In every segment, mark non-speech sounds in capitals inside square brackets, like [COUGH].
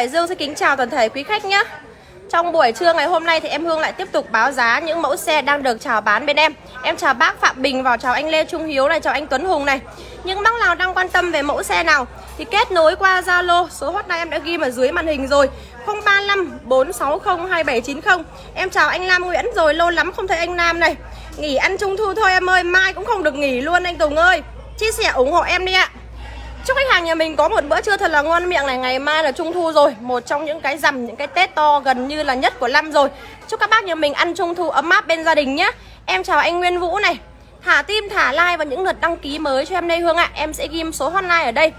Hải Dương xin kính chào toàn thể quý khách nhé. Trong buổi trưa ngày hôm nay thì em Hương lại tiếp tục báo giá những mẫu xe đang được chào bán bên em. Em chào bác Phạm Bình và chào anh Lê Trung Hiếu này, chào anh Tuấn Hùng này. Những bác nào đang quan tâm về mẫu xe nào thì kết nối qua Zalo. Số hotline em đã ghi ở dưới màn hình rồi. 035 460 2790 Em chào anh Lam Nguyễn rồi lâu lắm không thấy anh Nam này. Nghỉ ăn trung thu thôi em ơi Mai cũng không được nghỉ luôn anh Tùng ơi. Chia sẻ ủng hộ em đi ạ khách hàng nhà mình có một bữa trưa thật là ngon miệng này Ngày mai là trung thu rồi. Một trong những cái rằm, những cái Tết to gần như là nhất của năm rồi. Chúc các bác nhà mình ăn trung thu ấm áp bên gia đình nhé. Em chào anh Nguyên Vũ này. Thả tim, thả like và những lượt đăng ký mới cho em đây Hương ạ. Em sẽ ghim số hotline ở đây.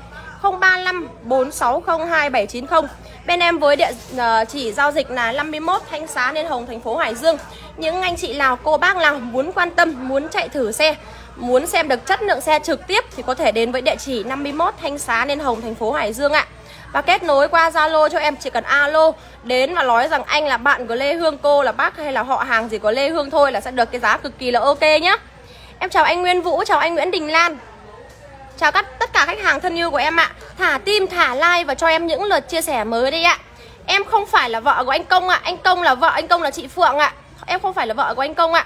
035 460 2790 Bên em với địa uh, chỉ giao dịch là 51 Thanh Xá Liên Hồng, thành phố Hải Dương. Những anh chị nào, cô bác nào muốn quan tâm, muốn chạy thử xe Muốn xem được chất lượng xe trực tiếp thì có thể đến với địa chỉ 51 Thanh Xá Liên Hồng, thành phố Hải Dương ạ và kết nối qua Zalo cho em chỉ cần alo đến và nói rằng anh là bạn của Lê Hương cô là bác hay là họ hàng gì của Lê Hương thôi là sẽ được cái giá cực kỳ là ok nhá. Em chào anh Nguyên Vũ, chào anh Nguyễn Đình Lan. Chào các tất cả khách hàng thân yêu của em ạ. Thả tim, thả like và cho em những lượt chia sẻ mới đi ạ. Em không phải là vợ của anh Công ạ, anh Công là vợ, anh Công là chị Phượng ạ. Em không phải là vợ của anh Công ạ.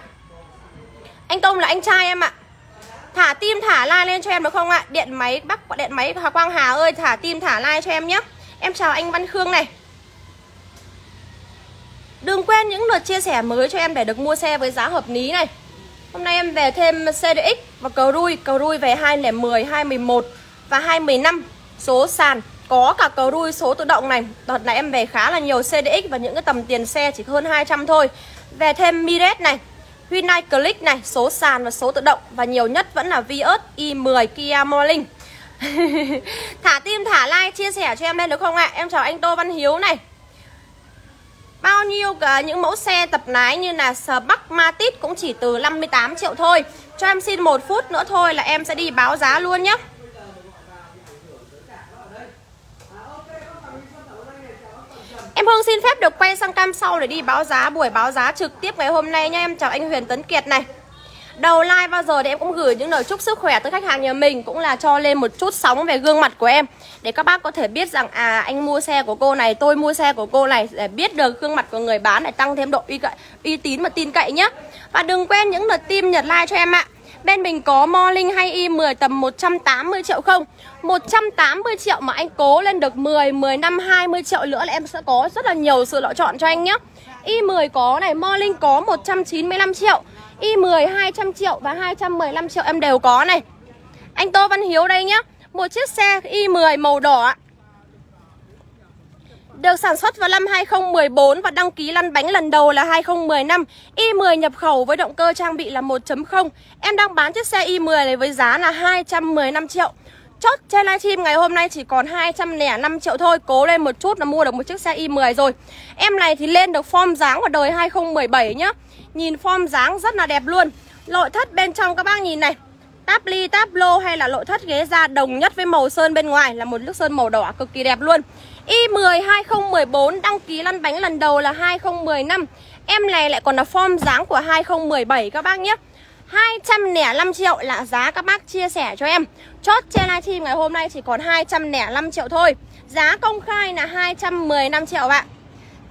Anh Công là anh trai em ạ. Thả tim thả like lên cho em được không ạ? Điện máy Bắc điện máy Hà Quang Hà ơi, thả tim thả like cho em nhé. Em chào anh Văn Khương này. Đừng quên những lượt chia sẻ mới cho em để được mua xe với giá hợp lý này. Hôm nay em về thêm CDX và cầu rui, cầu rui về 210, 211 và 215 số sàn có cả cầu rui số tự động này. Đợt này em về khá là nhiều CDX và những cái tầm tiền xe chỉ hơn 200 thôi. Về thêm Miret này, Hyundai Click này, số sàn và số tự động và nhiều nhất vẫn là Vios i10 Kia Morning. [LAUGHS] thả tim thả like chia sẻ cho em lên được không ạ? Em chào anh Tô Văn Hiếu này. Bao nhiêu cả những mẫu xe tập lái như là Spark Matic cũng chỉ từ 58 triệu thôi. Cho em xin một phút nữa thôi là em sẽ đi báo giá luôn nhé. Em Hương xin phép được quay sang cam sau để đi báo giá buổi báo giá trực tiếp ngày hôm nay nha. Em chào anh Huyền Tấn Kiệt này. Đầu like bao giờ thì em cũng gửi những lời chúc sức khỏe tới khách hàng nhà mình Cũng là cho lên một chút sóng về gương mặt của em. Để các bác có thể biết rằng À anh mua xe của cô này, tôi mua xe của cô này Để biết được gương mặt của người bán để tăng thêm độ uy, uy tín và tin cậy nhé Và đừng quên những lượt tim nhật like cho em ạ. Bên mình có Morning hay Y10 tầm 180 triệu không? 180 triệu mà anh cố lên được 10, 10 năm 20 triệu nữa là em sẽ có rất là nhiều sự lựa chọn cho anh nhé Y10 có này, Morning có 195 triệu Y10 200 triệu và 215 triệu em đều có này. Anh Tô Văn Hiếu đây nhá. Một chiếc xe Y10 màu đỏ ạ được sản xuất vào năm 2014 và đăng ký lăn bánh lần đầu là 2015. i10 nhập khẩu với động cơ trang bị là 1.0. Em đang bán chiếc xe i10 này với giá là 215 triệu. Chốt trên livestream ngày hôm nay chỉ còn 205 triệu thôi Cố lên một chút là mua được một chiếc xe i10 rồi Em này thì lên được form dáng vào đời 2017 nhá Nhìn form dáng rất là đẹp luôn Nội thất bên trong các bác nhìn này Táp ly, táp lô hay là nội thất ghế da đồng nhất với màu sơn bên ngoài Là một nước sơn màu đỏ cực kỳ đẹp luôn Y10 2014 đăng ký lăn bánh lần đầu là 2015 Em này lại còn là form dáng của 2017 các bác nhé. 205 triệu là giá các bác chia sẻ cho em. Chốt trên livestream ngày hôm nay chỉ còn 205 triệu thôi. Giá công khai là 215 triệu ạ.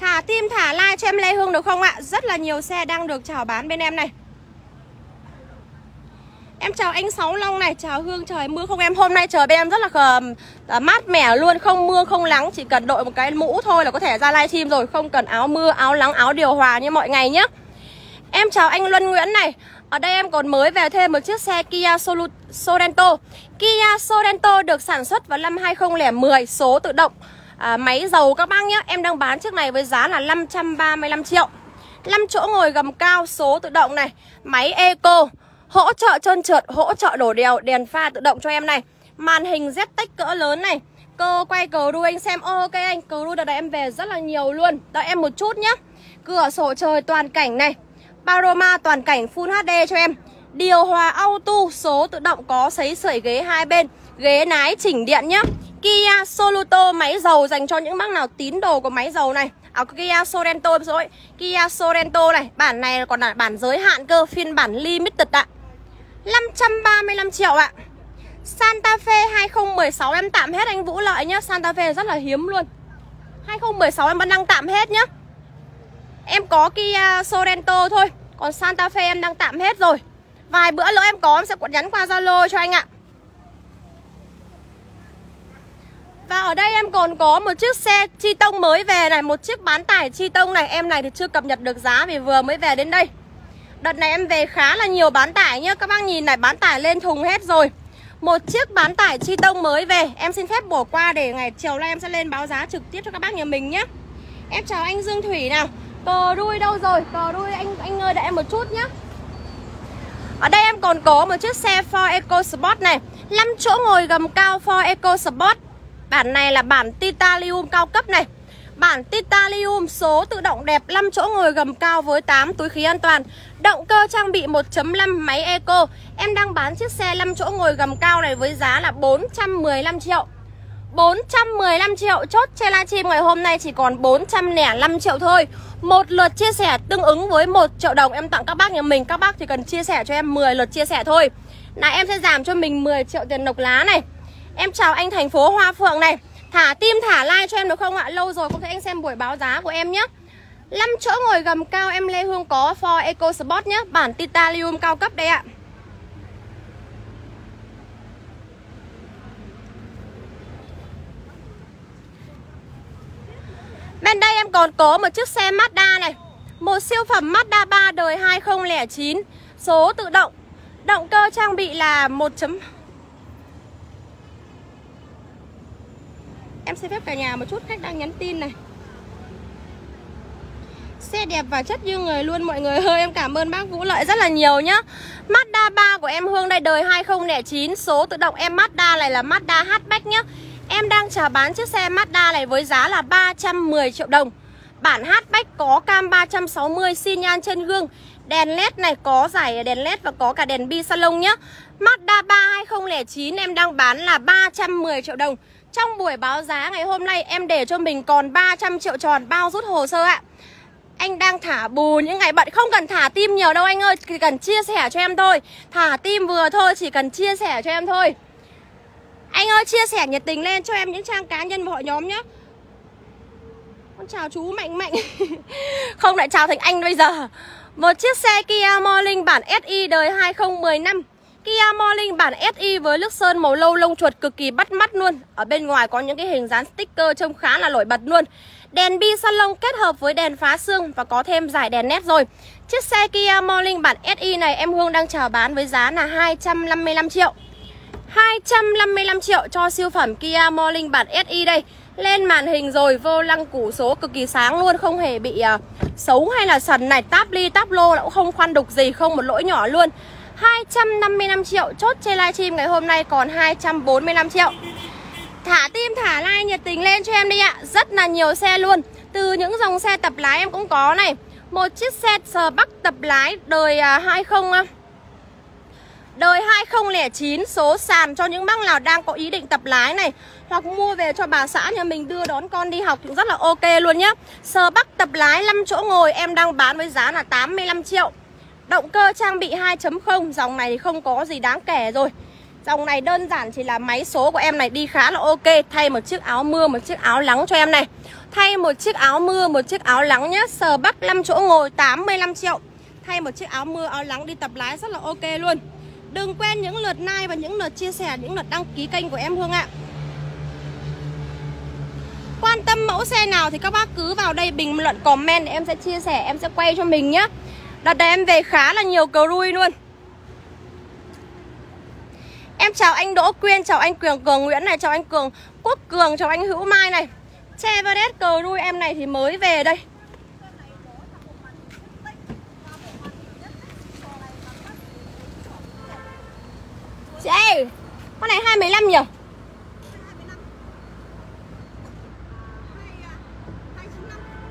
Thả tim thả like cho em Lê Hương được không ạ? Rất là nhiều xe đang được chào bán bên em này. Em chào anh Sáu Long này, chào Hương trời mưa. Không em Hôm nay trời bên em rất là uh, mát mẻ luôn, không mưa không nắng Chỉ cần đội một cái mũ thôi là có thể ra livestream rồi. Không cần áo mưa, áo nắng, áo điều hòa như mọi ngày nhé Em chào anh Luân Nguyễn này. Ở đây em còn mới về thêm một chiếc xe Kia Sorento. Kia Sorento được sản xuất vào năm 2010 Số tự động à, Máy dầu các bác nhé Em đang bán chiếc này với giá là 535 triệu. 5 chỗ ngồi gầm cao số tự động này Máy Eco. Hỗ trợ trơn trượt, hỗ trợ đổ đèo, đèn pha tự động cho em này. Màn hình ZTEC cỡ lớn này. Cơ quay cờ đuôi anh xem. Ô, Ok anh, cờ đuôi đợt này em về rất là nhiều luôn. Đợi em một chút nhá. Cửa sổ trời toàn cảnh này. Panorama toàn cảnh Full HD cho em. Điều hòa auto số tự động có sấy sưởi ghế hai bên. Ghế nái chỉnh điện nhá. Kia Soluto máy dầu dành cho những bác nào tín đồ của máy dầu này. À Kia Sorento rồi Kia Sorento này. Bản này còn là bản giới hạn cơ Phiên bản limited ạ. 535 triệu ạ. Santa Fe 2016 em tạm hết anh Vũ Lợi nhá. Santa Fe rất là hiếm luôn. 2016 em vẫn đang tạm hết nhá. Em có Kia à, Sorento thôi, Còn Santa Fe em đang tạm hết rồi. Vài bữa nữa em có, em sẽ nhắn qua Zalo cho anh ạ. Và ở đây em còn có một chiếc xe chi tông mới về này, Một chiếc bán tải chi tông này. Em này thì chưa cập nhật được giá vì vừa mới về đến đây. Đợt này em về khá là nhiều bán tải nhá. Các bác nhìn này, bán tải lên thùng hết rồi. Một chiếc bán tải chi tông mới về. Em xin phép bỏ qua để ngày chiều nay em sẽ lên báo giá trực tiếp cho các bác nhà mình nhé Em chào anh Dương Thủy nào. Cờ đuôi đâu rồi? Cờ đuôi anh anh ơi đợi em một chút nhé Ở đây em còn có một chiếc xe Ford EcoSport này. 5 chỗ ngồi gầm cao Ford EcoSport. Bản này là bản titanium cao cấp này. Bản titanium số tự động đẹp 5 chỗ ngồi gầm cao với 8 túi khí an toàn. Động cơ trang bị 1.5 máy eco. Em đang bán chiếc xe 5 chỗ ngồi gầm cao này với giá là 415 triệu. 415 triệu, chốt trên livestream ngày hôm nay chỉ còn 405 triệu thôi. Một lượt chia sẻ tương ứng với 1 triệu đồng. Em tặng các bác nhà mình, Các bác chỉ cần chia sẻ cho em 10 lượt chia sẻ thôi. Là em sẽ giảm cho mình 10 triệu tiền độc lá này. Em chào anh thành phố Hoa Phượng này. Thả tim, thả like cho em được không ạ? Lâu rồi không thấy anh xem buổi báo giá của em nhé 5 chỗ ngồi gầm cao em Lê Hương có Ford EcoSport nhé Bản titanium cao cấp đây ạ. Bên đây em còn có một chiếc xe Mazda này. Một siêu phẩm Mazda 3 đời 2009 Số tự động. Động cơ trang bị là 1. Em xin phép cả nhà một chút khách đang nhắn tin này. Xe đẹp và chất như người luôn, mọi người ơi. Em cảm ơn bác Vũ Lợi rất là nhiều nhá. Mazda 3 của em Hương đây, đời 2009 Số tự động em Mazda này là Mazda hatchback nhá. Em đang chào bán chiếc xe Mazda này với giá là 310 triệu đồng. Bản hatchback có cam 360 xi nhan trên gương. Đèn led này, có giải đèn led và có cả đèn bi salon nhá. Mazda 3 2009 em đang bán là 310 triệu đồng trong buổi báo giá ngày hôm nay, em để cho mình còn 300 triệu tròn, bao rút hồ sơ ạ. Anh đang thả bù những ngày bận, Không cần thả tim nhiều đâu anh ơi, Chỉ cần chia sẻ cho em thôi. Thả tim vừa thôi, chỉ cần chia sẻ cho em thôi. Anh ơi, chia sẻ nhiệt tình lên cho em những trang cá nhân và hội nhóm nhé. Con chào chú Mạnh Mạnh. [LAUGHS] Không lại chào thành anh bây giờ. Một chiếc xe Kia Morning bản SI đời 2015 Kia Morning bản SI với nước sơn màu lâu lông chuột cực kỳ bắt mắt luôn. Ở bên ngoài có những cái hình dán sticker trông khá là nổi bật luôn. Đèn bi salon kết hợp với đèn phá xương và có thêm giải đèn nét rồi. Chiếc xe Kia Morning bản SI này em Hương đang chào bán với giá là 255 triệu. 255 triệu cho siêu phẩm Kia Morning bản SI đây. Lên màn hình rồi, vô lăng củ số cực kỳ sáng luôn Không hề bị uh, xấu hay là sần này. Táp ly, táp lô cũng không khoan đục gì, không một lỗi nhỏ luôn. 255 triệu. Chốt trên livestream ngày hôm nay còn 245 triệu. Thả tim thả like nhiệt tình lên cho em đi ạ. Rất là nhiều xe luôn. Từ những dòng xe tập lái em cũng có này. Một chiếc xe sờ bắc tập lái đời à, 20 à. Đời 2009 số sàn cho những bác nào đang có ý định tập lái này. Hoặc mua về cho bà xã nhà mình đưa đón con đi học cũng rất là ok luôn nhá. Sờ bắc tập lái 5 chỗ ngồi, em đang bán với giá là 85 triệu. Động cơ trang bị 2.0 Dòng này thì không có gì đáng kể rồi. Dòng này đơn giản chỉ là máy số của em này đi khá là ok Thay một chiếc áo mưa, một chiếc áo lắng cho em này. Thay một chiếc áo mưa, một chiếc áo lắng nhé. Sờ bắc 5 chỗ ngồi 85 triệu. Thay một chiếc áo mưa, áo lắng đi tập lái rất là ok luôn. Đừng quên những lượt like và những lượt chia sẻ, những lượt đăng ký kênh của em Hương ạ. Quan tâm mẫu xe nào thì các bác cứ vào đây bình luận comment để em sẽ chia sẻ, em sẽ quay cho mình nhé Đợt này em về khá là nhiều cờ rui luôn. Em chào anh Đỗ Quyên, chào anh Cường Cường Nguyễn này, chào anh Cường Quốc Cường, chào anh Hữu Mai này. Chevrolet cờ rui em này thì mới về đây. Chị ơi, con này 25 nhỉ?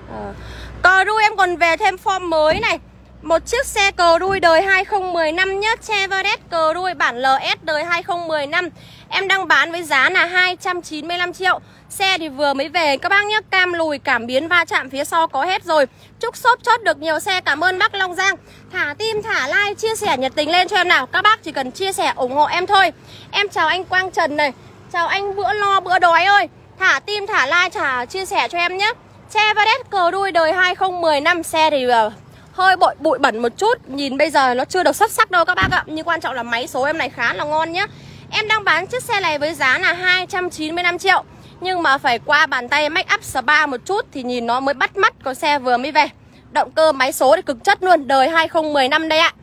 Ờ, cờ đuôi em còn về thêm form mới này một chiếc xe cờ đuôi đời 2015 nhé Chevrolet cờ đuôi bản LS đời 2015 Em đang bán với giá là 295 triệu. Xe thì vừa mới về. Các bác nhé Cam lùi cảm biến va chạm phía sau có hết rồi. Chúc shop chốt được nhiều xe. Cảm ơn bác Long Giang. Thả tim thả like chia sẻ nhiệt tình lên cho em nào. Các bác chỉ cần chia sẻ ủng hộ em thôi. Em chào anh Quang Trần này. Chào anh bữa lo bữa đói ơi. Thả tim, thả like, thả chia sẻ cho em nhé Chevrolet cờ đuôi đời 2010 năm. Xe thì ờ, hơi bội, bụi bẩn một chút. Nhìn bây giờ nó chưa được xuất sắc đâu các bác ạ. Nhưng quan trọng là máy số em này khá là ngon nhá. Em đang bán chiếc xe này với giá là 295 triệu. Nhưng mà phải qua bàn tay make up spa một chút Thì nhìn nó mới bắt mắt Còn xe vừa mới về. Động cơ máy số thì cực chất luôn. Đời 2010 năm đây ạ.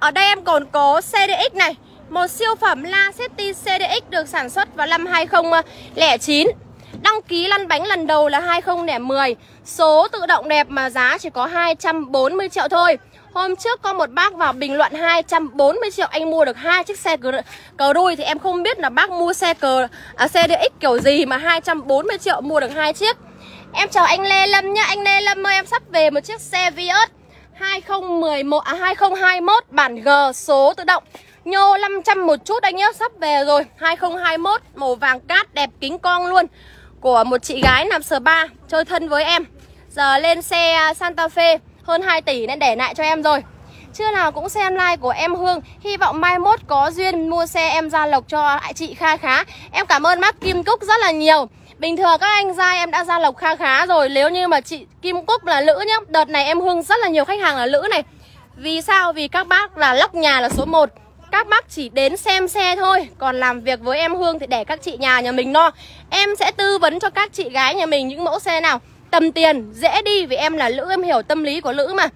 Ở đây em còn có CDX này. Một siêu phẩm La City CDX được sản xuất vào năm 2009 Đăng ký lăn bánh lần đầu là 2010 Số tự động đẹp mà giá chỉ có 240 triệu thôi. Hôm trước có một bác vào bình luận 240 triệu anh mua được hai chiếc xe cờ, cờ đuôi Thì em không biết là bác mua xe cờ à, xe DX kiểu gì mà 240 triệu mua được hai chiếc. Em chào anh Lê Lâm nhá. Anh Lê Lâm ơi em sắp về một chiếc xe Vios 2011 à 2021 bản G số tự động. Nhô 500 một chút anh nhá Sắp về rồi. 2021 màu vàng cát đẹp kính con luôn. Của một chị gái làm spa Chơi thân với em. Giờ lên xe à, Santa Fe, hơn 2 tỷ nên để lại cho em rồi. Chưa nào cũng xem like của em Hương, Hy vọng mai mốt có duyên mua xe em ra lộc cho lại chị kha khá. Em cảm ơn bác Kim Cúc rất là nhiều. Bình thường các anh ra em đã ra lộc kha khá rồi, Nếu như mà chị Kim Cúc là nữ nhá, Đợt này em Hương rất là nhiều khách hàng là nữ này. Vì sao? Vì các bác là lóc nhà là số 1 các bác chỉ đến xem xe thôi. Còn làm việc với em Hương thì để các chị nhà nhà mình no. Em sẽ tư vấn cho các chị gái nhà mình những mẫu xe nào. Tầm tiền, dễ đi Vì em là lữ, em hiểu tâm lý của lữ mà.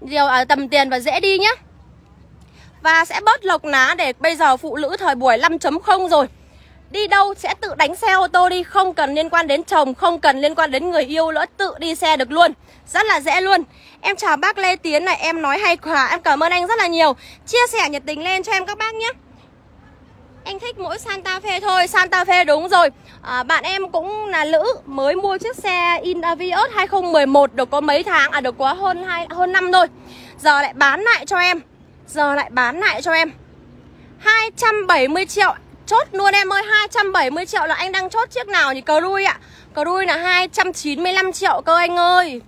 Điều à, tầm tiền và dễ đi nhá. Và sẽ bớt lộc ná để bây giờ phụ nữ thời buổi 5.0 rồi. Đi đâu sẽ tự đánh xe ô tô đi Không cần liên quan đến chồng Không cần liên quan đến người yêu nữa Tự đi xe được luôn. Rất là dễ luôn. Em chào bác Lê Tiến này Em nói hay quá Em cảm ơn anh rất là nhiều. Chia sẻ nhiệt tình lên cho em các bác nhé. Anh thích mỗi Santa Fe thôi Santa Fe đúng rồi. À, Bạn em cũng là nữ Mới mua chiếc xe Inavios 2011 Được có mấy tháng À được có hơn hai hơn năm thôi. Giờ lại bán lại cho em Giờ lại bán lại cho em. 270 triệu Chốt luôn em ơi 270 triệu là anh đang chốt chiếc nào nhỉ? Cờ đuôi ạ. Cờ đuôi là 295 triệu cơ anh ơi.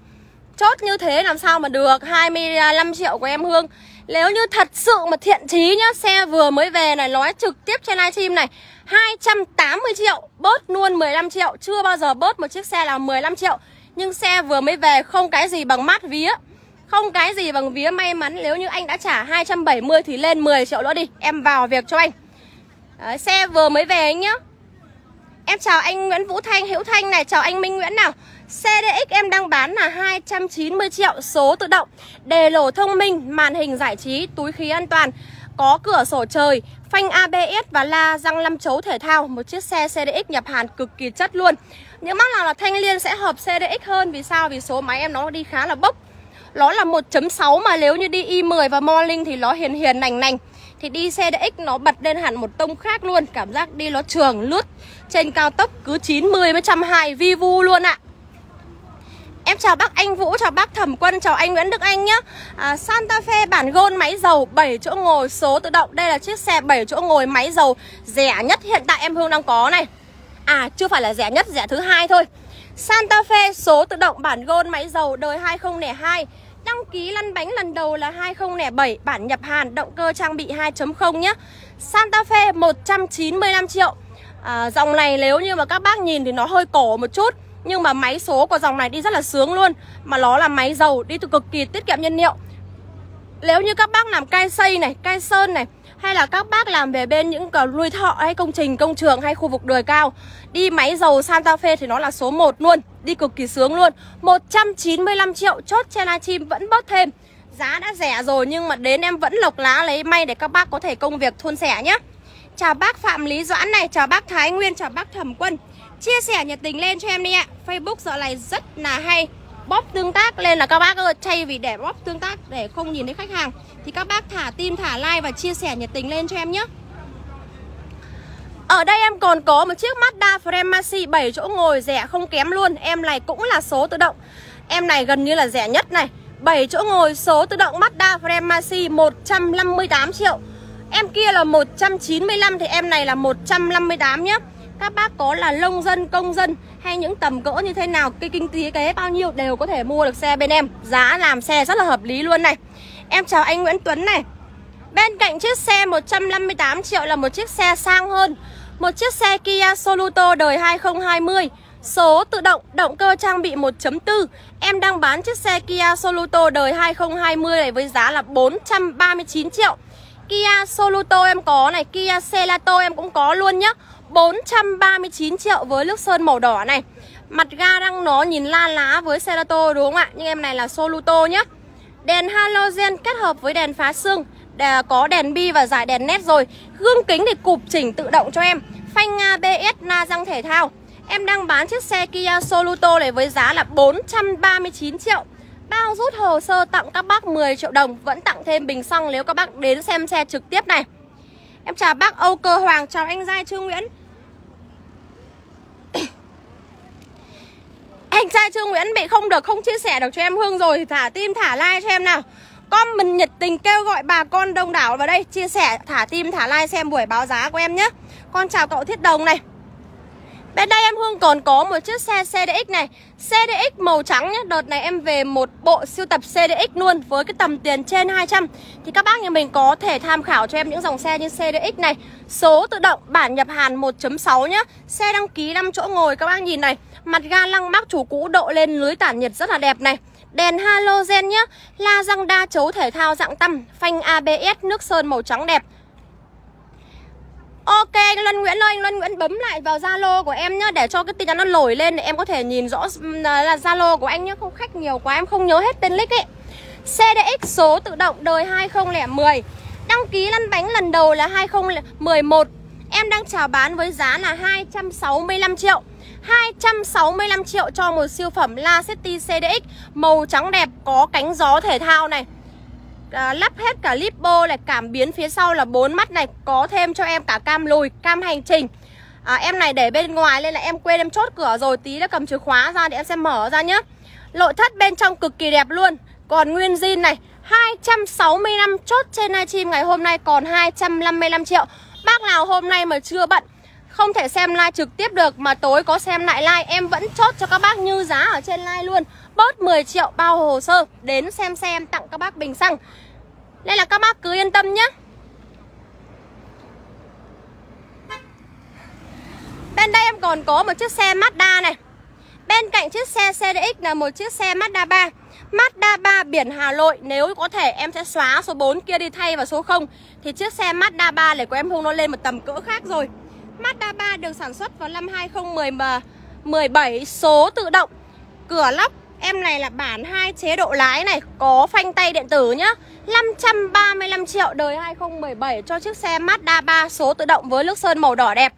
Chốt như thế làm sao mà được? 25 triệu của em Hương. Nếu như thật sự mà thiện trí nhá Xe vừa mới về này nói trực tiếp trên livestream này 280 triệu Bớt luôn 15 triệu. Chưa bao giờ bớt một chiếc xe là 15 triệu. Nhưng xe vừa mới về không cái gì bằng mát vía. Không cái gì bằng vía may mắn. Nếu như anh đã trả 270 thì lên 10 triệu nữa đi. Em vào việc cho anh. Đấy, Xe vừa mới về anh nhá Em chào anh Nguyễn Vũ Thanh, Hữu Thanh này Chào anh Minh Nguyễn nào. CDX em đang bán là 290 triệu số tự động. Đề lổ thông minh, màn hình giải trí, túi khí an toàn Có cửa sổ trời, phanh ABS và la răng lăm chấu thể thao. Một chiếc xe CDX nhập Hàn cực kỳ chất luôn. Những mắc nào là Thanh Liên sẽ hợp CDX hơn. Vì sao? Vì số máy em nó đi khá là bốc. Nó là 1.6 mà nếu như đi i10 và Morning thì nó hiền hiền nành nành thì đi xe DX nó bật lên hẳn một tông khác luôn. Cảm giác đi nó trường lướt Trên cao tốc cứ 90 với trăm hai vi vu luôn ạ. Em chào bác Anh Vũ, chào bác Thẩm Quân, chào anh Nguyễn Đức Anh nhé à, Santa Fe bản gôn máy dầu 7 chỗ ngồi số tự động. Đây là chiếc xe 7 chỗ ngồi máy dầu rẻ nhất hiện tại em Hương đang có này. À chưa phải là rẻ nhất, rẻ thứ hai thôi. Santa Fe số tự động bản gôn máy dầu đời 2002 Đăng ký lăn bánh lần đầu là 2007 Bản nhập Hàn động cơ trang bị 2.0 nhé Santa Fe 195 triệu. À, Dòng này nếu như mà các bác nhìn thì nó hơi cổ một chút Nhưng mà máy số của dòng này đi rất là sướng luôn. Mà nó là máy dầu đi từ cực kỳ tiết kiệm nhiên liệu. Nếu như các bác làm cai xây này, cai sơn này hay là các bác làm về bên những cờ nuôi thọ hay công trình, công trường hay khu vực đồi cao? Đi máy dầu Santa Fe thì nó là số 1 luôn Đi cực kỳ sướng luôn. 195 triệu chốt trên livestream vẫn bớt thêm. Giá đã rẻ rồi nhưng mà đến em vẫn lộc lá lấy may để các bác có thể công việc thôn sẻ nhé. Chào bác Phạm Lý Doãn này, chào bác Thái Nguyên, chào bác Thẩm Quân. Chia sẻ nhiệt tình lên cho em đi ạ. Facebook dạo này rất là hay. Bóp tương tác lên là các bác ơi Thay vì để bóp tương tác để không nhìn thấy khách hàng. Thì các bác thả tim, thả like và chia sẻ nhiệt tình lên cho em nhé. Ở đây em còn có một chiếc Mazda Fremacy 7 chỗ ngồi rẻ không kém luôn. Em này cũng là số tự động. Em này gần như là rẻ nhất này. 7 chỗ ngồi số tự động Mazda Fremacy 158 triệu. Em kia là 195 thì em này là 158 nhé. Các bác có là lông dân, công dân hay những tầm cỡ như thế nào Cái kinh tế kế bao nhiêu đều có thể mua được xe bên em. Giá làm xe rất là hợp lý luôn này. Em chào anh Nguyễn Tuấn này. Bên cạnh chiếc xe 158 triệu là một chiếc xe sang hơn. Một chiếc xe Kia Soluto đời 2020 Số tự động, động cơ trang bị 1.4 Em đang bán chiếc xe Kia Soluto đời 2020 này với giá là 439 triệu. Kia Soluto em có này, Kia Celato em cũng có luôn nhá. 439 triệu với nước sơn màu đỏ này. Mặt ga răng nó nhìn la lá với Cerato đúng không ạ? Nhưng em này là Soluto nhá. Đèn halogen kết hợp với đèn phá xương. Có đèn bi và giải đèn nét rồi. Gương kính thì cụp chỉnh tự động cho em. Phanh ABS na răng thể thao. Em đang bán chiếc xe Kia Soluto này với giá là 439 triệu. Bao rút hồ sơ tặng các bác 10 triệu đồng Vẫn tặng thêm bình xăng nếu các bác đến xem xe trực tiếp này. Em chào bác Âu Cơ Hoàng, chào anh Giai Trương Nguyễn. Anh trai Trương Nguyễn bị không được, không chia sẻ được cho em Hương rồi, thì thả tim thả like cho em nào. Comment nhiệt tình kêu gọi bà con đông đảo vào đây, Chia sẻ, thả tim thả like xem buổi báo giá của em nhé. Con chào cậu Thiết Đồng này. Bên đây em Hương còn có một chiếc xe CDX này. CDX màu trắng nhé. Đợt này em về một bộ siêu tập CDX luôn, Với cái tầm tiền trên 200 Thì các bác nhà mình có thể tham khảo cho em những dòng xe như CDX này. Số tự động, bản nhập Hàn 1.6 nhá Xe đăng ký 5 chỗ ngồi, các bác nhìn này. Mặt ga lăng bác chủ cũ độ lên lưới tản nhiệt rất là đẹp này. Đèn halogen nhá La răng đa chấu thể thao dạng tăm Phanh ABS nước sơn màu trắng đẹp. Ok anh Luân Nguyễn ơi, anh Luân Nguyễn bấm lại vào Zalo của em nhá Để cho cái tin nhắn nó nổi lên để em có thể nhìn rõ ừ, là Zalo của anh nhá Không khách nhiều quá em không nhớ hết tên nick ấy. CDX số tự động đời 2010 Đăng ký lăn bánh lần đầu là 2011 Em đang chào bán với giá là 265 triệu. 265 triệu cho một siêu phẩm LaCetti CDX Màu trắng đẹp có cánh gió thể thao này. À, lắp hết cả lipo này cảm biến phía sau là bốn mắt này có thêm cho em cả cam lùi cam hành trình. À, em này để bên ngoài nên là em quên em chốt cửa rồi tí đã cầm chìa khóa ra để em sẽ mở ra nhé. nội thất bên trong cực kỳ đẹp luôn. Còn nguyên zin này 265 chốt trên livestream ngày hôm nay còn 255 triệu. Bác nào hôm nay mà chưa bận không thể xem live trực tiếp được Mà tối có xem lại live. Em vẫn chốt cho các bác như giá ở trên live luôn. Bớt 10 triệu bao hồ sơ Đến xem xem, tặng các bác bình xăng. Nên là các bác cứ yên tâm nhé. Bên đây em còn có một chiếc xe Mazda này. Bên cạnh chiếc xe CDX là một chiếc xe Mazda 3 Mazda 3 biển Hà Nội, Nếu có thể em sẽ xóa số 4 kia đi thay vào số 0 Thì chiếc xe Mazda 3 này của em hôm nó lên một tầm cỡ khác rồi. Mazda 3 được sản xuất vào năm 2017 Số tự động. Cửa lóc Em này là bản hai chế độ lái này Có phanh tay điện tử nhá. 535 triệu đời 2017 Cho chiếc xe Mazda 3 số tự động với nước sơn màu đỏ đẹp.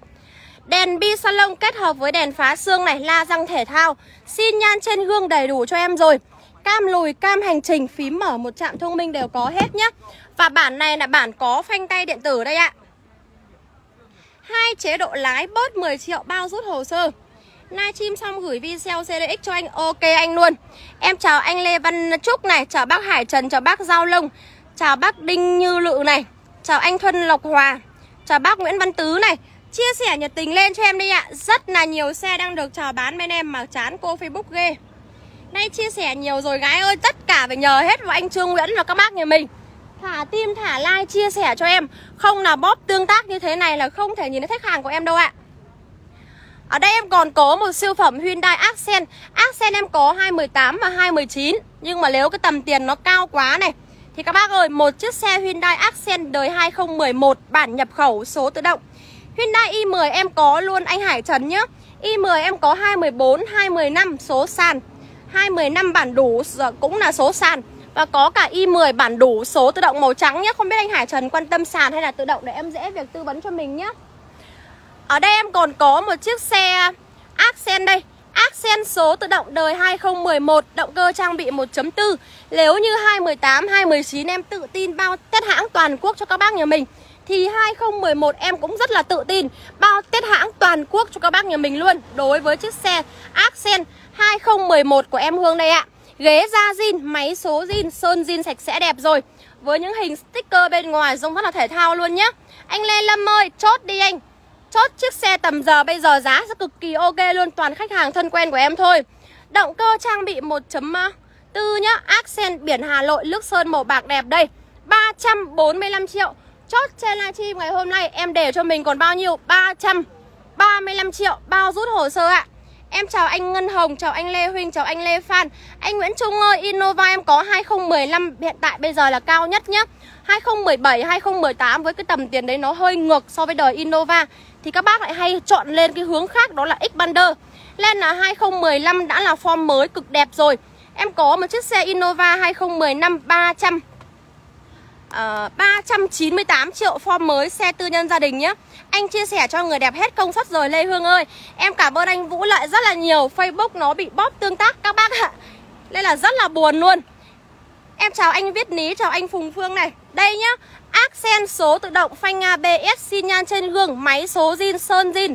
Đèn bi salon kết hợp với đèn phá xương này La răng thể thao. Xin nhan trên gương đầy đủ cho em rồi. Cam lùi, cam hành trình, phím mở một chạm thông minh đều có hết nhá. Và bản này là bản có phanh tay điện tử đây ạ. Hai chế độ lái bớt 10 triệu bao rút hồ sơ. Livestream xong gửi video CDX cho anh Ok anh luôn. Em chào anh Lê Văn Trúc này Chào bác Hải Trần, chào bác Giao Lông Chào bác Đinh Như Lự này Chào anh Thuân Lộc Hòa Chào bác Nguyễn Văn Tứ này. Chia sẻ nhiệt tình lên cho em đi ạ. Rất là nhiều xe đang được chào bán bên em mà chán cô Facebook ghê. Nay chia sẻ nhiều rồi gái ơi Tất cả phải nhờ hết vào anh Trương Nguyễn và các bác nhà mình. Thả tim, thả like, chia sẻ cho em. Không là bóp tương tác như thế này là không thể nhìn thấy khách hàng của em đâu ạ. Ở đây em còn có một siêu phẩm Hyundai Accent. Accent em có 218 và 219 Nhưng mà nếu cái tầm tiền nó cao quá này Thì các bác ơi, một chiếc xe Hyundai Accent đời 2011 Bản nhập khẩu số tự động. Hyundai i10 em có luôn anh Hải Trần nhá. i10 em có 214, 215 số sàn. 215 bản đủ cũng là số sàn. Và có cả i10 bản đủ số tự động màu trắng nhé. Không biết anh Hải Trần quan tâm sàn hay là tự động để em dễ việc tư vấn cho mình nhé. Ở đây em còn có một chiếc xe Accent đây. Accent số tự động đời 2011 Động cơ trang bị 1.4 Nếu như 218, 219 em tự tin bao test hãng toàn quốc cho các bác nhà mình thì 2011 em cũng rất là tự tin bao Tết hãng toàn quốc cho các bác nhà mình luôn. Đối với chiếc xe Accent 2011 của em Hương đây ạ. Ghế da zin, máy số zin, sơn zin sạch sẽ đẹp rồi. Với những hình sticker bên ngoài trông rất là thể thao luôn nhé. Anh Lê Lâm ơi, chốt đi anh. Chốt chiếc xe tầm giờ bây giờ giá rất cực kỳ ok luôn, toàn khách hàng thân quen của em thôi. Động cơ trang bị 1.4 à, nhá, Accent biển Hà Nội, nước sơn màu bạc đẹp đây. 345 triệu Chốt trên livestream ngày hôm nay em để cho mình còn bao nhiêu? 335 triệu bao rút hồ sơ ạ Em chào anh Ngân Hồng, chào anh Lê Huynh, chào anh Lê Phan. Anh Nguyễn Trung ơi, Innova em có 2015 hiện tại bây giờ là cao nhất nhá. 2017, 2018 với cái tầm tiền đấy nó hơi ngược so với đời Innova. Thì các bác lại hay chọn lên cái hướng khác đó là Xpander Lên là 2015 đã là form mới cực đẹp rồi. Em có một chiếc xe Innova 2015 300 Ờ, uh, 398 triệu form mới xe tư nhân gia đình nhé Anh chia sẻ cho người đẹp hết công suất rồi Lê Hương ơi. Em cảm ơn anh Vũ Lợi rất là nhiều. Facebook nó bị bóp tương tác các bác ạ. Nên là rất là buồn luôn. Em chào anh Viết Ní, chào anh Phùng Phương này. Đây nhá Accent số tự động phanh ABS xi nhan trên gương Máy số zin sơn zin.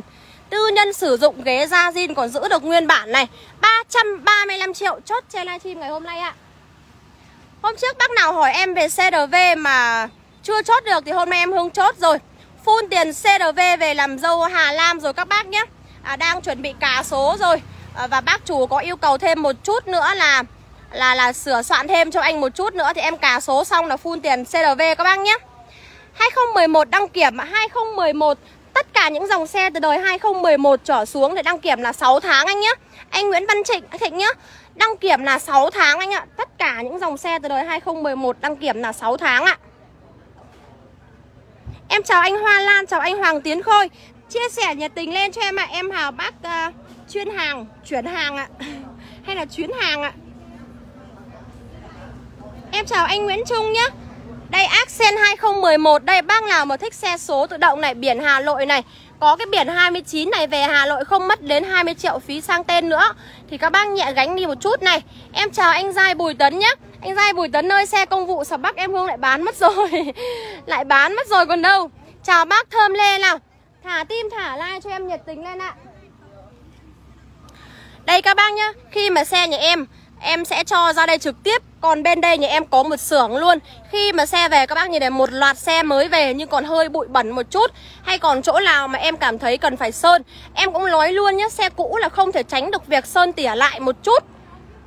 Tư nhân sử dụng ghế da zin còn giữ được nguyên bản này. 335 triệu chốt trên livestream ngày hôm nay ạ. Hôm trước bác nào hỏi em về CRV mà chưa chốt được thì hôm nay em Hương chốt rồi. Phun tiền CRV về làm dâu Hà Lam rồi các bác nhé. À, Đang chuẩn bị cả số rồi. À, Và bác chủ có yêu cầu thêm một chút nữa là là là sửa soạn thêm cho anh một chút nữa Thì em cả số xong là phun tiền CRV các bác nhé. 2011 đăng kiểm 2011 Tất cả những dòng xe từ đời 2011 trở xuống để đăng kiểm là 6 tháng anh nhé. Anh Nguyễn Văn Trịnh, Thịnh nhé. Đăng kiểm là 6 tháng anh ạ. Tất cả những dòng xe từ đời 2011 đăng kiểm là 6 tháng ạ. Em chào anh Hoa Lan, chào anh Hoàng Tiến Khôi. Chia sẻ nhiệt tình lên cho em ạ. Em hào bác uh, chuyên hàng, chuyển hàng ạ. [LAUGHS] Hay là chuyến hàng ạ? Em chào anh Nguyễn Trung nhé đây Accent 2011 Đây bác nào mà thích xe số tự động này Biển Hà Nội này có cái biển 29 này về Hà Nội không mất đến 20 triệu phí sang tên nữa. Thì các bác nhẹ gánh đi một chút này. Em chào anh Giai Bùi Tấn nhé. Anh Giai Bùi Tấn ơi, xe công vụ sập Bắc em Hương lại bán mất rồi. [LAUGHS] Lại bán mất rồi còn đâu. Chào bác Thơm Lê nào. Thả tim thả like cho em nhiệt tình lên ạ. Đây các bác nhá, Khi mà xe nhà em Em sẽ cho ra đây trực tiếp. Còn bên đây nhà em có một xưởng luôn. Khi mà xe về, các bác nhìn này Một loạt xe mới về nhưng còn hơi bụi bẩn một chút. Hay còn chỗ nào mà em cảm thấy cần phải sơn? Em cũng nói luôn nhé Xe cũ là không thể tránh được việc sơn tỉa lại một chút.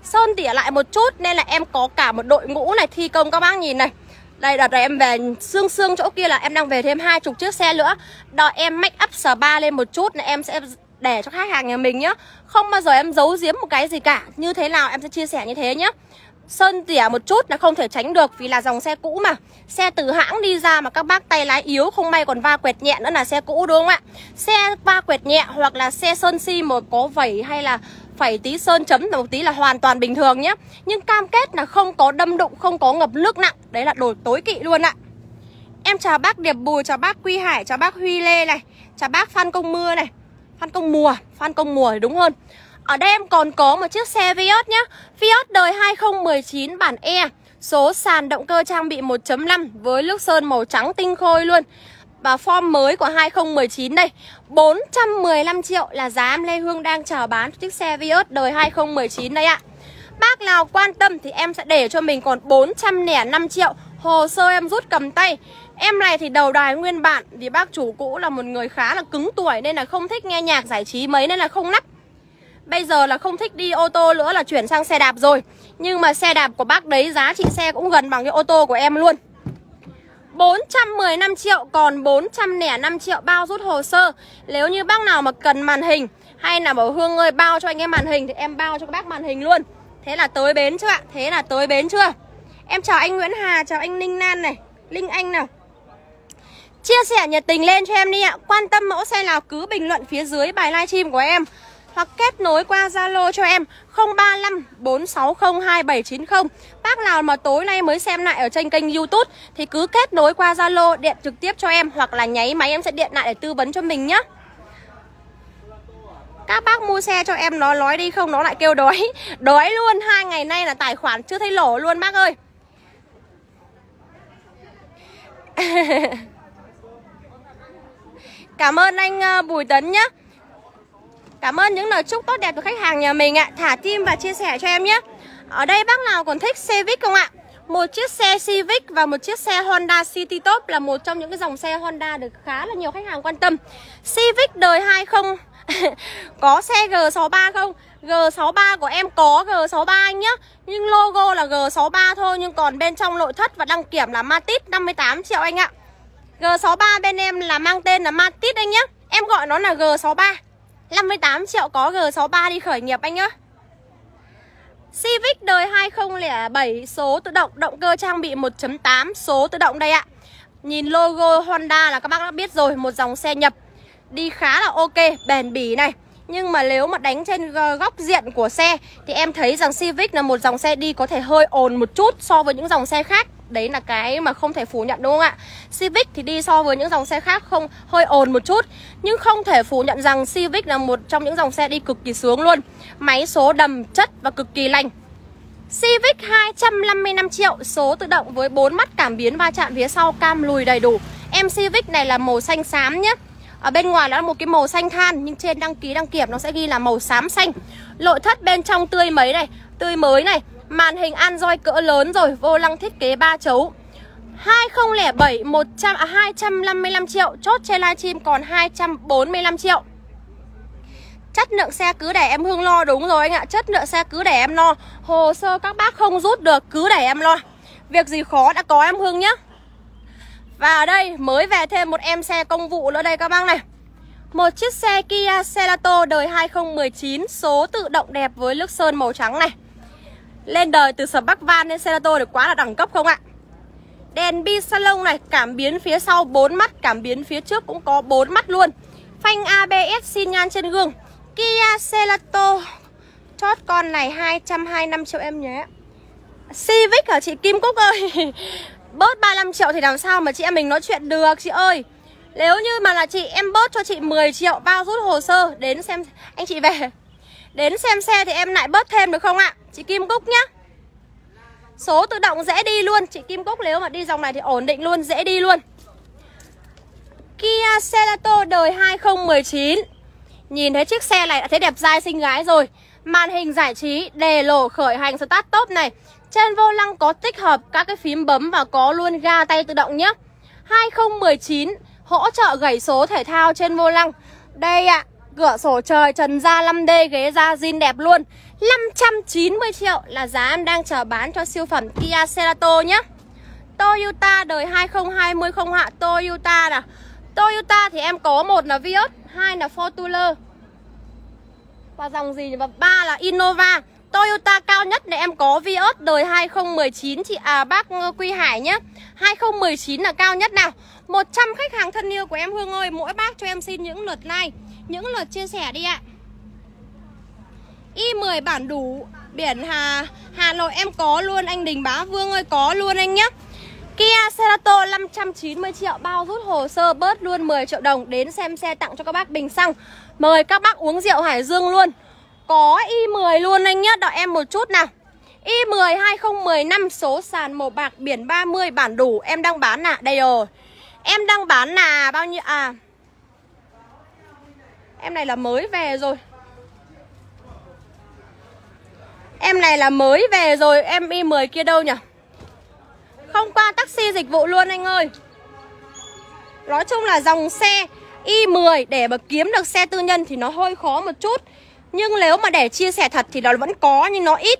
Sơn tỉa lại một chút, Nên là em có cả một đội ngũ này thi công. Các bác nhìn này. Đây, đợt này em về xương xương chỗ kia là em đang về thêm hai chục chiếc xe nữa. Đợi em make up spa lên một chút là em sẽ để cho khách hàng nhà mình nhá. Không bao giờ em giấu giếm một cái gì cả. Như thế nào em sẽ chia sẻ như thế nhá. Sơn tỉa một chút là không thể tránh được Vì là dòng xe cũ mà. Xe từ hãng đi ra mà các bác tay lái yếu Không may còn va quẹt nhẹ nữa là xe cũ đúng không ạ? Xe va quẹt nhẹ hoặc là xe sơn si mà có vẩy hay là phải tí sơn chấm một tí là hoàn toàn bình thường nhé Nhưng cam kết là không có đâm đụng, không có ngập nước nặng. Đấy là đồ tối kỵ luôn ạ. Em chào bác Điệp Bùi, chào bác Quy Hải, chào bác Huy Lê này Chào bác Phan Công Mưa này. Phan Công Mùa, Phan Công Mùa thì đúng hơn. Ở đây em còn có một chiếc xe Vios nhá. Vios đời 2019 bản E Số sàn động cơ trang bị 1.5 với nước sơn màu trắng tinh khôi luôn. Và form mới của 2019 đây 415 triệu là giá em Lê Hương đang chào bán chiếc xe Vios đời 2019 đây ạ. Bác nào quan tâm thì em sẽ để cho mình còn 405 triệu. Hồ sơ em rút cầm tay. Em này thì đầu đài nguyên bản Vì bác chủ cũ là một người khá là cứng tuổi Nên là không thích nghe nhạc giải trí mấy Nên là không nắp. Bây giờ là không thích đi ô tô nữa là chuyển sang xe đạp rồi. Nhưng mà xe đạp của bác đấy Giá trị xe cũng gần bằng cái ô tô của em luôn. 415 triệu còn 405 triệu bao rút hồ sơ. Nếu như bác nào mà cần màn hình Hay là bảo Hương ơi bao cho anh em màn hình Thì em bao cho các bác màn hình luôn. Thế là tới bến chưa ạ? Thế là tới bến chưa? Em chào anh Nguyễn Hà, chào anh Ninh Nan này Linh Anh nào. Chia sẻ nhiệt tình lên cho em đi ạ. Quan tâm mẫu xe nào cứ bình luận phía dưới bài livestream của em. Hoặc kết nối qua Zalo cho em 035 460 2790 Bác nào mà tối nay mới xem lại ở trên kênh youtube Thì cứ kết nối qua Zalo, điện trực tiếp cho em, Hoặc là nháy máy em sẽ điện lại để tư vấn cho mình nhé các bác mua xe cho em nó nói đi không, nó lại kêu đói. [LAUGHS] Đói luôn, hai ngày nay là tài khoản chưa thấy lỗ luôn bác ơi. [LAUGHS] Cảm ơn anh ờ, Bùi Tấn nhé Cảm ơn những lời chúc tốt đẹp của khách hàng nhà mình ạ. Thả tim và chia sẻ cho em nhé. Ở đây bác nào còn thích Civic không ạ? Một chiếc xe Civic và một chiếc xe Honda City Top Là một trong những cái dòng xe Honda được khá là nhiều khách hàng quan tâm. Civic đời 20 [LAUGHS] Có xe G63 không? G63 của em có G63 anh nhá. Nhưng logo là G63 thôi, Nhưng còn bên trong nội thất và đăng kiểm là Matiz 58 triệu anh ạ. G63 bên em là mang tên là Matit anh nhá. Em gọi nó là G63. 58 triệu có G63 đi khởi nghiệp anh nhá. Civic đời 2007 số tự động động cơ trang bị 1.8 số tự động đây ạ. Nhìn logo Honda là các bác đã biết rồi Một dòng xe nhập. Đi khá là ok, bền bỉ này. Nhưng mà nếu mà đánh trên ờ, góc diện của xe Thì em thấy rằng Civic là một dòng xe đi có thể hơi ồn một chút So với những dòng xe khác. Đấy là cái mà không thể phủ nhận, đúng không ạ? Civic thì đi so với những dòng xe khác không, hơi ồn một chút. Nhưng không thể phủ nhận rằng Civic là một trong những dòng xe đi cực kỳ sướng luôn. Máy số đầm chất và cực kỳ lành. Civic 255 triệu, Số tự động với 4 mắt cảm biến va chạm phía sau, cam lùi đầy đủ. Em Civic này là màu xanh xám nhé. Ở bên ngoài là một cái màu xanh than, Nhưng trên đăng ký, đăng kiểm nó sẽ ghi là màu xám xanh. Nội thất bên trong tươi mấy này? Tươi mới này. Màn hình Android cỡ lớn rồi, Vô lăng thiết kế 3 chấu. 2007 100 à 255 triệu. Chốt trên livestream còn 245 triệu. Chất lượng xe cứ để em Hương lo, đúng rồi anh ạ. Chất lượng xe cứ để em lo. Hồ sơ các bác không rút được, cứ để em lo. Việc gì khó đã có em Hương nhá. Và ở đây, mới về thêm một em xe công vụ nữa đây các bác này. Một chiếc xe Kia Celato đời 2019 Số tự động đẹp với nước sơn màu trắng này. Lên đời từ sở Bắc Van lên Celato thì quá là đẳng cấp không ạ? Đèn bi salon này, Cảm biến phía sau 4 mắt, Cảm biến phía trước cũng có 4 mắt luôn. Phanh ABS xin nhan trên gương. Kia Celato Chót con này 225 triệu em nhé. Civic hả chị Kim Cúc ơi? [LAUGHS] Bớt 35 triệu thì làm sao mà chị em mình nói chuyện được, chị ơi? Nếu như mà là chị, em bớt cho chị 10 triệu, bao rút hồ sơ, Đến xem anh chị về. Đến xem xe thì em lại bớt thêm được không ạ? Chị Kim Cúc nhá. Số tự động dễ đi luôn. Chị Kim Cúc nếu mà đi dòng này thì ổn định luôn Dễ đi luôn. Kia Celato đời 2019 Nhìn thấy chiếc xe này đã thấy đẹp dai xinh gái rồi. Màn hình giải trí, đề lổ khởi hành start top này. Trên vô lăng có tích hợp các cái phím bấm và có luôn ga tay tự động nhé 2019 hỗ trợ gảy số thể thao trên vô lăng. Đây ạ, à, cửa sổ trời trần da 5D ghế da zin đẹp luôn. 590 triệu là giá em đang chờ bán cho siêu phẩm Kia Cerato nhé Toyota đời 2020 không hạ Toyota nè. Toyota thì em có một là Vios, hai là Fortuner. Và dòng gì và ba là Innova. Toyota cao nhất này em có Vios đời 2019 chị à bác Quy Hải nhé 2019 là cao nhất nào? 100 khách hàng thân yêu của em Hương ơi, Mỗi bác cho em xin những lượt like. Những lượt chia sẻ đi ạ Y10 bản đủ Biển Hà Hà Nội em có luôn Anh Đình Bá Vương ơi có luôn anh nhé Kia Cerato 590 triệu bao rút hồ sơ bớt luôn 10 triệu đồng đến xem xe tặng cho các bác bình xăng. Mời các bác uống rượu Hải Dương luôn. Có Y10 luôn anh nhé, đợi em một chút nào. Y10 2015 số sàn màu bạc biển 30 bản đủ em đang bán à đây rồi. Em đang bán là bao nhiêu à? Em này là mới về rồi. Em này là mới về rồi, em Y10 kia đâu nhỉ? Không qua taxi dịch vụ luôn anh ơi. Nói chung là dòng xe Y10 để mà kiếm được xe tư nhân thì nó hơi khó một chút. Nhưng nếu mà để chia sẻ thật thì nó vẫn có nhưng nó ít.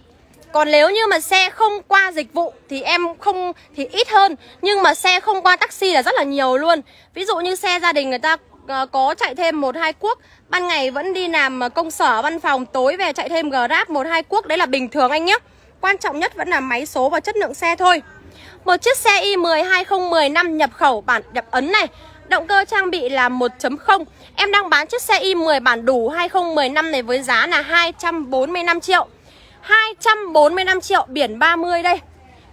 Còn nếu như mà xe không qua dịch vụ thì em không thì ít hơn. Nhưng mà xe không qua taxi là rất là nhiều luôn. Ví dụ như xe gia đình người ta Ờ, có chạy thêm một hai cuốc. Ban ngày vẫn đi làm ờ, công sở, văn phòng, Tối về chạy thêm Grab một hai cuốc. Đấy là bình thường anh nhé. Quan trọng nhất vẫn là máy số và chất lượng xe thôi. Một chiếc xe i10 2015 nhập khẩu bản nhập ấn này. Động cơ trang bị là 1.0 Em đang bán chiếc xe i10 bản đủ 2015 này với giá là 245 triệu. 245 triệu, biển 30 đây.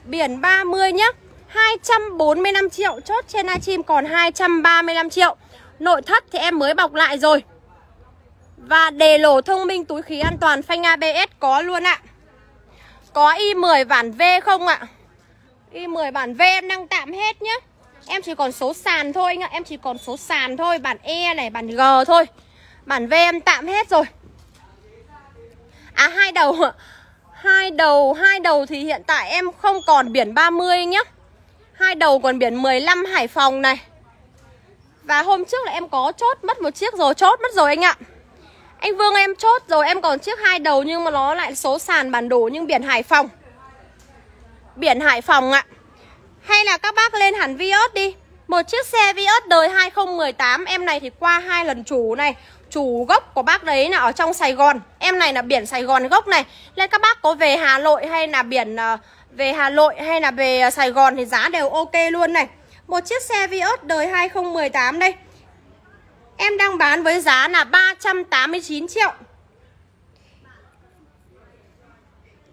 Biển 30 nhé 245 triệu, Chốt trên livestream còn 235 triệu. Nội thất thì em mới bọc lại rồi. Và đề lổ thông minh túi khí an toàn phanh ABS có luôn ạ. Có Y10 bản V không ạ? Y10 bản V em đang tạm hết nhá. Em chỉ còn số sàn thôi anh ạ Em chỉ còn số sàn thôi Bản E này, bản G thôi. Bản V em tạm hết rồi. À hai đầu hai đầu hai đầu thì hiện tại em không còn biển 30 nhá. Hai đầu còn biển 15 Hải Phòng này. Và hôm trước là em có chốt mất một chiếc rồi, Chốt mất rồi anh ạ. Anh Vương em chốt rồi, Em còn chiếc hai đầu nhưng mà nó lại số sàn bản đồ Nhưng biển Hải Phòng. Biển Hải Phòng ạ. Hay là các bác lên hẳn Vios đi. Một chiếc xe Vios đời 2018 Em này thì qua hai lần chủ này. Chủ gốc của bác đấy là ở trong Sài Gòn. Em này là biển Sài Gòn gốc này. Nên các bác có về Hà Nội hay là biển ờ, Về Hà Nội hay là về Sài Gòn Thì giá đều ok luôn này. Một chiếc xe Vios đời 2018 đây. Em đang bán với giá là 389 triệu.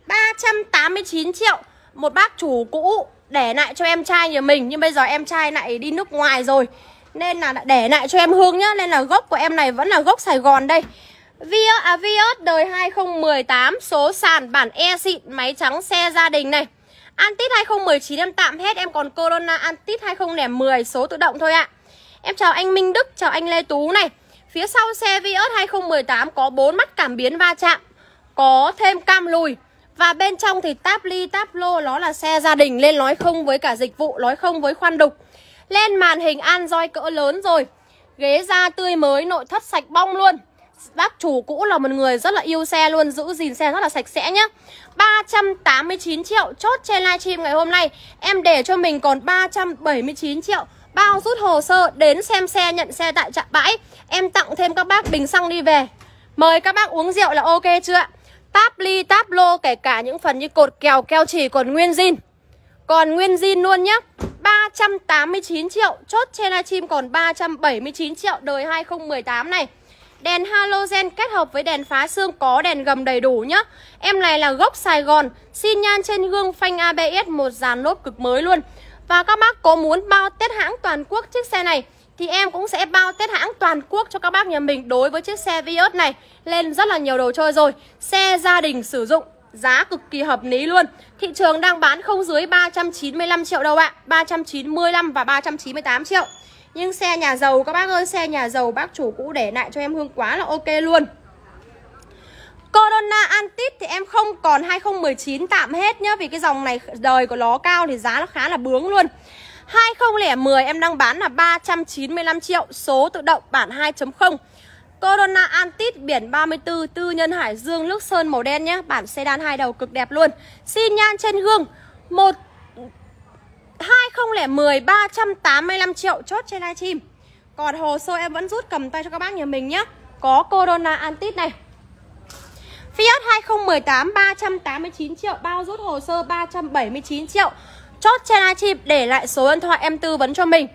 389 triệu. Một bác chủ cũ để lại cho em trai nhà mình Nhưng bây giờ em trai lại đi nước ngoài rồi. Nên là để lại cho em Hương nhá Nên là gốc của em này vẫn là gốc Sài Gòn đây. Vios, à, Vios đời 2018 Số sàn bản E xịn Máy trắng xe gia đình này. Antit 2019 em tạm hết Em còn Corona Antit 2010 Số tự động thôi ạ. Em chào anh Minh Đức, chào anh Lê Tú này. Phía sau xe Vios 2018 có 4 mắt cảm biến va chạm Có thêm cam lùi. Và bên trong thì táp ly táp lô nó là xe gia đình Lên nói không với cả dịch vụ Nói không với khoan đục. Lên màn hình Android cỡ lớn rồi. Ghế da tươi mới nội thất sạch bong luôn. Bác chủ cũ là một người rất là yêu xe luôn Giữ gìn xe rất là sạch sẽ nhá. 389 triệu. Chốt trên livestream ngày hôm nay Em để cho mình còn 379 triệu. Bao rút hồ sơ Đến xem xe nhận xe tại trạm bãi. Em tặng thêm các bác bình xăng đi về. Mời các bác uống rượu là ok chưa? Ạ Táp ly, táp lô kể cả những phần như cột kèo, keo chỉ còn nguyên zin. Còn nguyên zin luôn nhé 389 triệu. Chốt trên livestream còn 379 triệu. Đời 2018 này Đèn halogen kết hợp với đèn phá xương Có đèn gầm đầy đủ nhá Em này là gốc Sài Gòn, Xin nhan trên gương phanh ABS Một dàn lốp cực mới luôn Và các bác có muốn bao tết hãng toàn quốc chiếc xe này thì em cũng sẽ bao Tết hãng toàn quốc cho các bác nhà mình đối với chiếc xe Vios này lên rất là nhiều đồ chơi rồi. Xe gia đình sử dụng, giá cực kỳ hợp lý luôn. Thị trường đang bán không dưới 395 triệu đâu ạ. 395 và 398 triệu. Nhưng xe nhà giàu các bác ơi, xe nhà giàu bác chủ cũ để lại cho em Hương quá là ok luôn. Corona Antit thì em không còn 2019 tạm hết nhá Vì cái dòng này đời của nó cao thì giá nó khá là bướng luôn. 2010 em đang bán là 395 triệu Số tự động bản 2.0 Corona Antit biển 34 Tư nhân Hải Dương nước sơn màu đen nhé Bản sedan hai đầu cực đẹp luôn. Xin nhan trên gương một 2010 385 triệu chốt trên livestream. Còn hồ sơ em vẫn rút cầm tay cho các bác nhà mình nhé Có Corona Antit này. Fiat 2018 389 triệu, Bao rút hồ sơ 379 triệu. Chốt trên livestream để lại số điện thoại em tư vấn cho mình.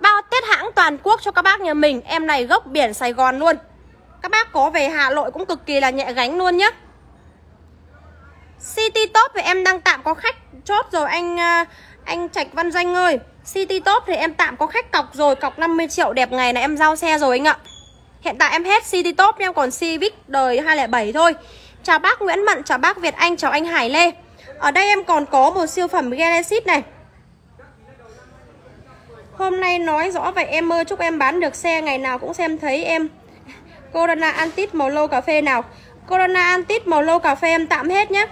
Bao Tết hãng toàn quốc cho các bác nhà mình, Em này gốc biển Sài Gòn luôn. Các bác có về Hà Nội cũng cực kỳ là nhẹ gánh luôn nhé City Top thì em đang tạm có khách chốt rồi, anh à, anh Trạch Văn Doanh ơi City Top thì em tạm có khách cọc rồi Cọc 50 triệu đẹp ngày này em giao xe rồi anh ạ. Hiện tại em hết City Top em còn Civic đời 207 thôi. Chào bác Nguyễn Mận, chào bác Việt Anh, chào anh Hải Lê. Ở đây em còn có một siêu phẩm Genesis này. Hôm nay nói rõ vậy em ơi Chúc em bán được xe ngày nào cũng xem thấy em. Corona Antit màu lô cà phê nào. Corona Antit màu lô cà phê em tạm hết nhé.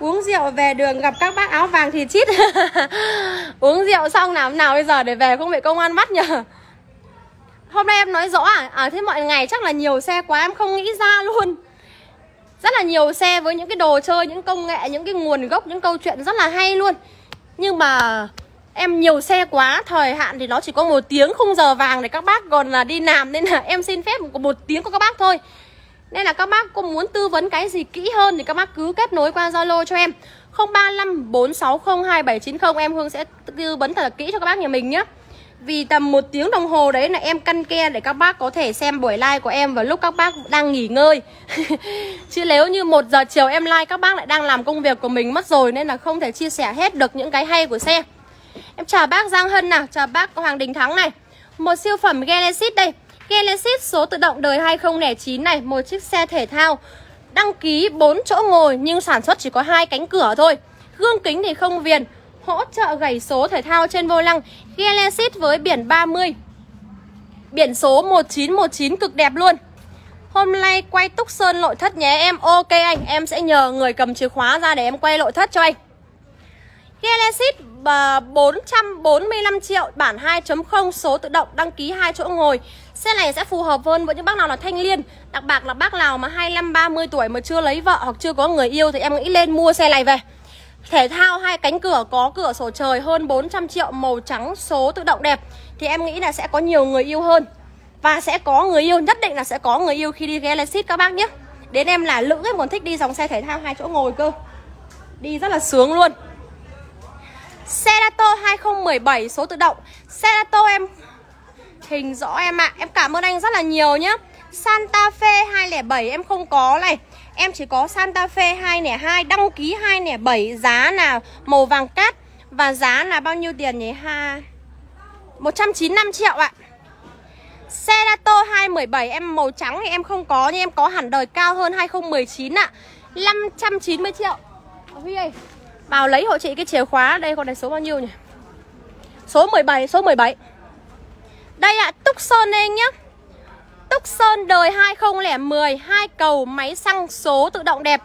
Uống rượu về đường gặp các bác áo vàng thì chít. [LAUGHS] Uống rượu xong làm nào bây giờ để về không bị công an bắt nhờ Hôm nay em nói rõ à, à thế mọi ngày chắc là nhiều xe quá em không nghĩ ra luôn. Rất là nhiều xe với những cái đồ chơi những công nghệ những cái nguồn gốc những câu chuyện rất là hay luôn. Nhưng mà em nhiều xe quá thời hạn thì nó chỉ có một tiếng khung giờ vàng để các bác còn là đi làm nên là em xin phép có một tiếng của các bác thôi nên là các bác có muốn tư vấn cái gì kỹ hơn thì các bác cứ kết nối qua Zalo cho em. 035 460 2790 em Hương sẽ tư vấn thật là kỹ cho các bác nhà mình nhé. Vì tầm một tiếng đồng hồ đấy là em căn ke để các bác có thể xem buổi live của em vào lúc các bác đang nghỉ ngơi. [LAUGHS] Chứ nếu như một giờ chiều em live các bác lại đang làm công việc của mình mất rồi Nên là không thể chia sẻ hết được những cái hay của xe. Em chào bác Giang Hân nào, chào bác Hoàng Đình Thắng này. Một siêu phẩm Genesis đây. Genesis số tự động đời 2009 này Một chiếc xe thể thao. Đăng ký 4 chỗ ngồi nhưng sản xuất chỉ có hai cánh cửa thôi. Gương kính thì không viền hỗ trợ gảy số thể thao trên vô lăng. Genesis với biển 30 Biển số 1919 cực đẹp luôn. Hôm nay quay túc sơn nội thất nhé em. Ok anh, em sẽ nhờ người cầm chìa khóa ra để em quay nội thất cho anh. Genesis ờ, 445 triệu bản 2.0 số tự động đăng ký hai chỗ ngồi. Xe này sẽ phù hợp hơn với những bác nào là thanh niên. Đặc biệt là bác nào mà 25-30 tuổi mà chưa lấy vợ hoặc chưa có người yêu Thì em nghĩ lên mua xe này về. Thể thao hai cánh cửa có cửa sổ trời hơn 400 triệu màu trắng số tự động đẹp Thì em nghĩ là sẽ có nhiều người yêu hơn. Và sẽ có người yêu, nhất định là sẽ có người yêu khi đi Galaxy các bác nhé. Đến em là lữ em còn thích đi dòng xe thể thao hai chỗ ngồi cơ. Đi rất là sướng luôn. Xe Cerato 2017 số tự động. Xe Lato em Hình rõ em ạ à. Em cảm ơn anh rất là nhiều nhé Santa Fe 207 em không có này Em chỉ có Santa Fe 202 Đăng ký 207 Giá là màu vàng cát Và giá là bao nhiêu tiền nhỉ? Ha... 195 triệu ạ à. Cerato 217 em màu trắng thì em không có Nhưng em có hẳn đời cao hơn 2019 ạ à. 590 triệu Huy ơi Bảo lấy hộ chị cái chìa khóa Đây, con này số bao nhiêu nhỉ Số 17 Số 17 đây ạ túc sơn anh nhá. Sơn đời 2010 hai cầu máy xăng số tự động đẹp.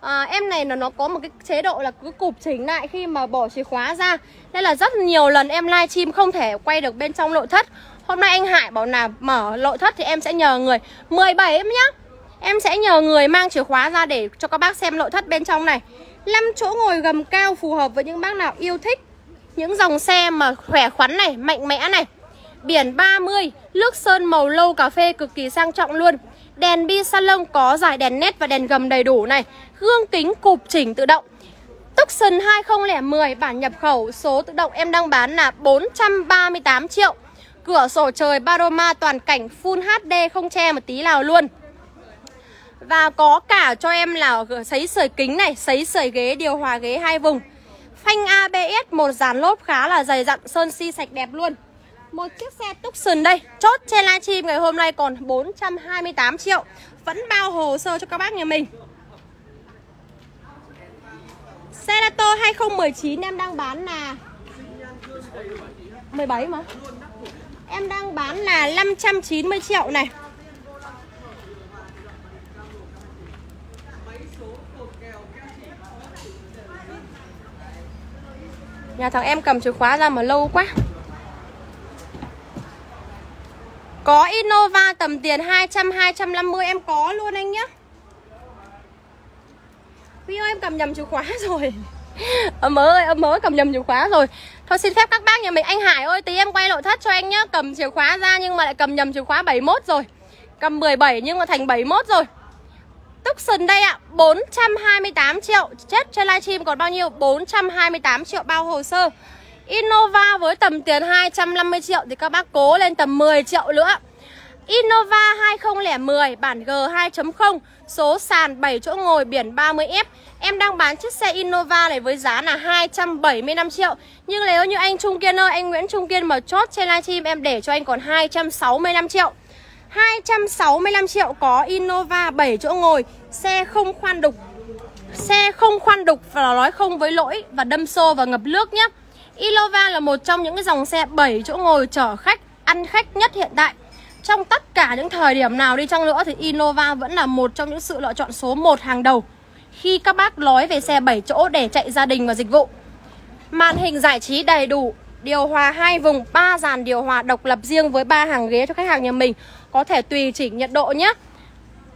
À, Em này là nó có một cái chế độ là cứ cụp chỉnh lại khi mà bỏ chìa khóa ra. Nên là rất nhiều lần em livestream không thể quay được bên trong nội thất. Hôm nay anh Hải bảo là mở nội thất thì em sẽ nhờ người. 17 em nhá. Em sẽ nhờ người mang chìa khóa ra để cho các bác xem nội thất bên trong này. 5 chỗ ngồi gầm cao phù hợp với những bác nào yêu thích. Những dòng xe mà khỏe khoắn này, mạnh mẽ này. Biển 30, nước sơn màu lâu cà phê cực kỳ sang trọng luôn. Đèn bi salon có giải đèn nét và đèn gầm đầy đủ này. Gương kính cụp chỉnh tự động. Tucson 2010 bản nhập khẩu Số tự động em đang bán là 438 triệu. Cửa sổ trời Baroma toàn cảnh Full HD không che một tí nào luôn. Và có cả cho em là sấy sưởi kính này Sấy sưởi ghế, điều hòa ghế hai vùng. Phanh ABS, một dàn lốp khá là dày dặn Sơn si sạch đẹp luôn một chiếc xe Tucson đây, Chốt trên livestream ngày hôm nay còn 428 triệu, Vẫn bao hồ sơ cho các bác nhà mình. Cerato 2019 em đang bán là 17 mà. Em đang bán là 590 triệu này. Nhà thằng em cầm chìa khóa ra mà lâu quá. Có Innova tầm tiền 200 250 em có luôn anh nhá. Huy ơi em cầm nhầm chìa khóa [LAUGHS] rồi. ấm mớ ơi, ấm mớ cầm nhầm chìa khóa rồi. Thôi xin phép các bác nhà mình anh Hải ơi, tí em quay nội thất cho anh nhá. Cầm chìa khóa ra nhưng mà lại cầm nhầm chìa khóa 71 rồi. Cầm 17 nhưng mà thành 71 rồi. Tucson đây ạ, à, 428 triệu. Chết trên livestream còn bao nhiêu? 428 triệu bao hồ sơ. Innova với tầm tiền 250 triệu thì các bác cố lên tầm 10 triệu nữa. Innova 2010 bản G 2.0 Số sàn 7 chỗ ngồi biển 30F Em đang bán chiếc xe Innova này với giá là 275 triệu. Nhưng nếu như anh Trung Kiên ơi, anh Nguyễn Trung Kiên mà chốt trên livestream Em để cho anh còn 265 triệu. 265 triệu có Innova 7 chỗ ngồi Xe không khoan đục Xe không khoan đục và nói không với lỗi Và đâm xô và ngập nước nhé Innova là một trong những cái dòng xe 7 chỗ ngồi chở khách, ăn khách nhất hiện tại. Trong tất cả những thời điểm nào đi chăng nữa thì Innova vẫn là một trong những sự lựa chọn số 1 hàng đầu Khi các bác nói về xe 7 chỗ để chạy gia đình và dịch vụ. Màn hình giải trí đầy đủ Điều hòa hai vùng, ba dàn điều hòa độc lập riêng với ba hàng ghế cho khách hàng nhà mình. Có thể tùy chỉnh nhiệt độ nhé.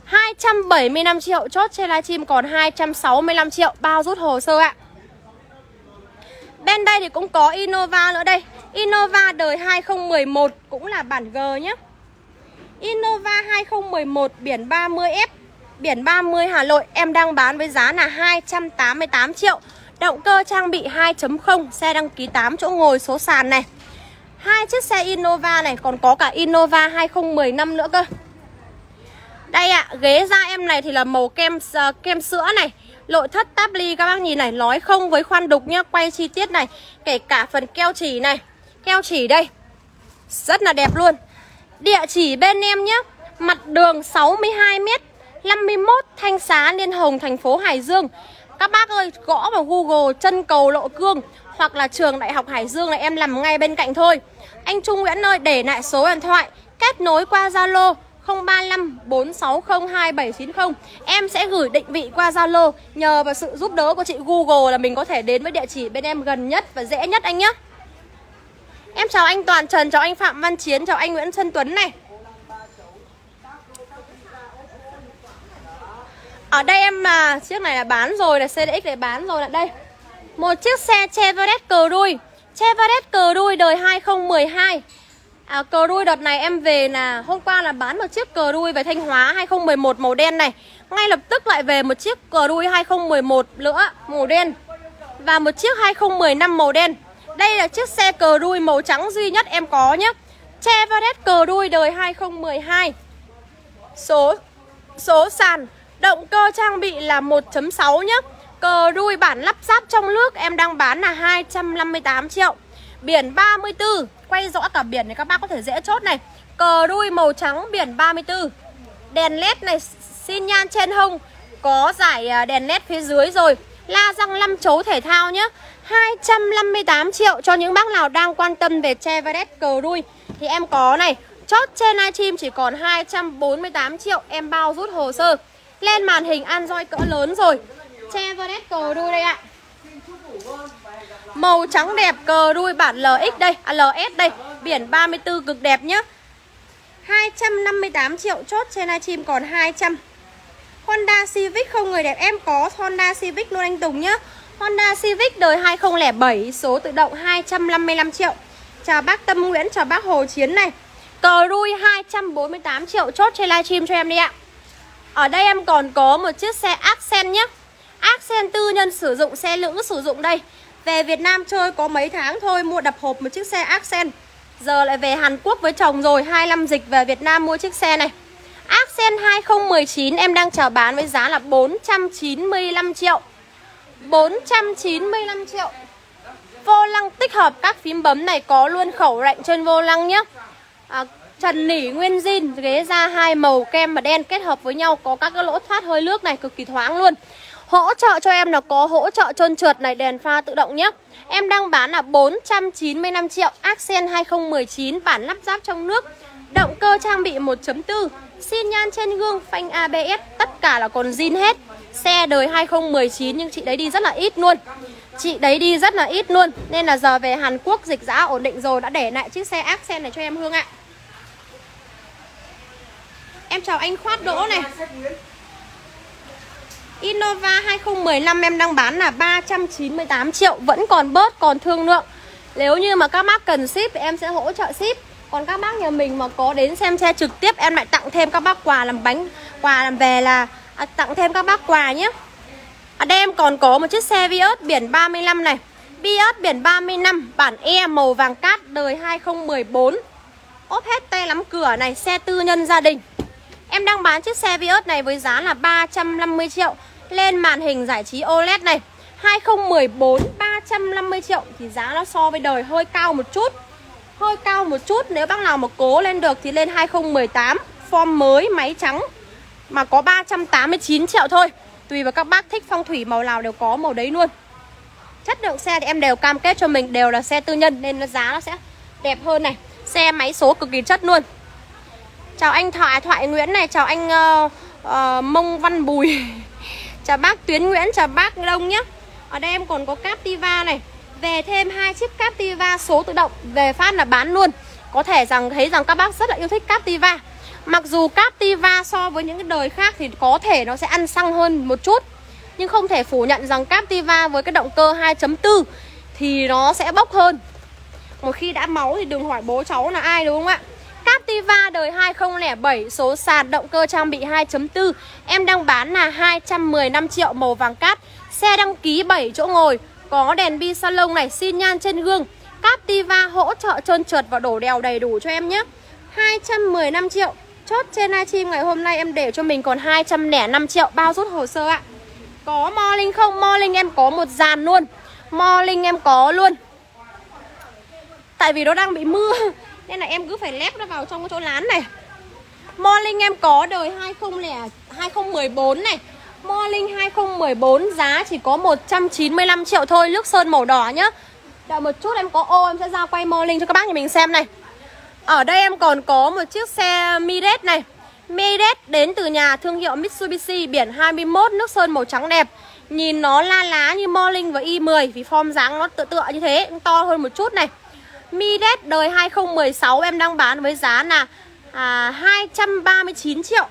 275 triệu chốt trên livestream còn 265 triệu bao rút hồ sơ ạ. Bên đây thì cũng có Innova nữa đây. Innova đời 2011 cũng là bản G nhé Innova 2011 biển 30F Biển 30 Hà Nội. Em đang bán với giá là 288 triệu. Động cơ trang bị 2.0 Xe đăng ký 8 chỗ ngồi số sàn này. Hai chiếc xe Innova này Còn có cả Innova 2015 nữa cơ. Đây ạ, à, ghế da em này thì là màu kem uh, kem sữa này. Nội thất táp ly, các bác nhìn này, Nói không với khoan đục nhá. Quay chi tiết này, Kể cả phần keo chỉ này. Keo chỉ đây, Rất là đẹp luôn. Địa chỉ bên em nhé Mặt đường 62m 51 Thanh Xá, Liên Hồng, thành phố Hải Dương. Các bác ơi, gõ vào Google chân cầu Lộ Cương Hoặc là trường Đại học Hải Dương là em làm ngay bên cạnh thôi. Anh Trung Nguyễn ơi, để lại số điện thoại, Kết nối qua Zalo. 035 460 2790 Em sẽ gửi định vị qua Zalo Nhờ vào sự giúp đỡ của chị Google là mình có thể đến với địa chỉ bên em gần nhất và dễ nhất anh nhé. Em chào anh Toàn Trần, chào anh Phạm Văn Chiến, chào anh Nguyễn Xuân Tuấn này. Ở đây em mà chiếc này là bán rồi, là CDX này bán rồi là đây. Một chiếc xe Chevrolet cờ Chevrolet cờ đời 2012 à, Cờ đuôi đợt này em về là Hôm qua là bán một chiếc cờ đuôi về Thanh Hóa 2011 màu đen này. Ngay lập tức lại về một chiếc cờ đuôi 2011 nữa màu đen. Và một chiếc 2015 màu đen. Đây là chiếc xe cờ đuôi màu trắng duy nhất em có nhé. Chevrolet cờ đuôi đời 2012 Số số sàn Động cơ trang bị là 1.6 nhé. Cờ đuôi bản lắp ráp trong nước em đang bán là 258 triệu. Biển 34 Quay rõ cả biển này các bác có thể dễ chốt này. Cờ đuôi màu trắng, biển 34 Đèn led này, xin nhan trên hông. Có giải à, đèn led phía dưới rồi. La răng 5 chấu thể thao nhé 258 triệu cho những bác nào đang quan tâm về Chevrolet cờ đuôi. Thì em có này, Chốt trên livestream chỉ còn 248 triệu, Em bao rút hồ sơ. Lên màn hình Android cỡ lớn rồi. Chevrolet cờ đuôi đây ạ. Màu trắng đẹp cờ đuôi bản LX đây à, LS đây. Biển 34 cực đẹp nhá. 258 triệu chốt trên livestream còn 200 Honda Civic không người đẹp Em có Honda Civic luôn anh Tùng nhá. Honda Civic đời 2007 Số tự động 255 triệu. Chào bác Tâm Nguyễn, chào bác Hồ Chiến này. Cờ đuôi 248 triệu chốt trên livestream cho em đi ạ. Ở đây em còn có một chiếc xe Accent nhé Accent tư nhân sử dụng xe lữ sử dụng đây. Về Việt Nam chơi có mấy tháng thôi Mua đập hộp một chiếc xe Accent. Giờ lại về Hàn Quốc với chồng rồi 25 dịch về Việt Nam mua chiếc xe này. Accent 2019 em đang chào bán với giá là 495 triệu. 495 triệu. Vô lăng tích hợp các phím bấm này có luôn khẩu lệnh trên vô lăng nhé à, Trần nỉ nguyên zin Ghế da hai màu kem và đen kết hợp với nhau Có các cái lỗ thoát hơi nước này cực kỳ thoáng luôn. Hỗ trợ cho em là có hỗ trợ trơn trượt này, đèn pha tự động nhé. Em đang bán là 495 triệu, Accent 2019 bản lắp ráp trong nước. Động cơ trang bị 1.4 Xin nhan trên gương, phanh ABS Tất cả là còn zin hết. Xe đời 2019 nhưng chị đấy đi rất là ít luôn. Chị đấy đi rất là ít luôn, Nên là giờ về Hàn Quốc dịch giá ổn định rồi, Đã để lại chiếc xe Accent này cho em Hương ạ. Em chào anh Khoát Đỗ này. Innova 2015 em đang bán là 398 triệu Vẫn còn bớt, còn thương lượng. Nếu như mà các bác cần ship thì em sẽ hỗ trợ ship. Còn các bác nhà mình mà có đến xem xe trực tiếp Em lại tặng thêm các bác quà làm bánh Quà làm về là à, tặng thêm các bác quà nhé. Ở đây em còn có một chiếc xe Vios biển 35 này. Vios biển 35 Bản E màu vàng cát đời 2014 Ốp hết tay lắm cửa này Xe tư nhân gia đình. Em đang bán chiếc xe Vios này với giá là 350 triệu. Lên màn hình giải trí OLED này 2014 350 triệu Thì giá nó so với đời hơi cao một chút. Hơi cao một chút, Nếu bác nào mà cố lên được thì lên 2018 Form mới, máy trắng, Mà có 389 triệu thôi. Tùy vào các bác thích, phong thủy màu nào đều có, màu đấy luôn. Chất lượng xe thì em đều cam kết cho mình, Đều là xe tư nhân, nên giá nó sẽ đẹp hơn này. Xe máy số cực kỳ chất luôn. Chào anh Thoại Thoại Nguyễn này Chào anh uh, uh, Mông Văn Bùi. [LAUGHS] Chào bác Tuyến Nguyễn Chào bác Đông nhé Ở đây em còn có Captiva này. Về thêm hai chiếc Captiva số tự động Về phát là bán luôn. Có thể rằng thấy rằng các bác rất là yêu thích Captiva Mặc dù Captiva so với những cái đời khác Thì có thể nó sẽ ăn xăng hơn một chút. Nhưng không thể phủ nhận rằng Captiva với cái động cơ 2.4 Thì nó sẽ bốc hơn. Một khi đã máu thì đừng hỏi bố cháu là ai đúng không ạ? Captiva đời 2007 số sàn động cơ trang bị 2.4 Em đang bán là 215 triệu màu vàng cát Xe đăng ký 7 chỗ ngồi, Có đèn bi salon này, xin nhan trên gương. Captiva hỗ trợ trơn trượt và đổ đèo đầy đủ cho em nhé. 215 triệu. Chốt trên livestream ngày hôm nay em để cho mình còn 205 triệu. Bao rút hồ sơ ạ? Có mo linh không? Mo linh em có một dàn luôn. Mo linh em có luôn. Tại vì nó đang bị mưa nên là em cứ phải lép nó vào trong cái chỗ lán này. Morning em có đời 20 2014 này. Morning 2014 giá chỉ có 195 triệu thôi, Nước sơn màu đỏ nhá. Đợi một chút em có ô, em sẽ ra quay Morning cho các bác nhà mình xem này. Ở đây em còn có một chiếc xe Miret này. Miret đến từ nhà thương hiệu Mitsubishi, Biển 21 nước sơn màu trắng đẹp. Nhìn nó la lá như Morning và Y10 Vì form dáng nó tựa tựa như thế To hơn một chút này. Mides đời 2016 em đang bán với giá là à, 239 triệu.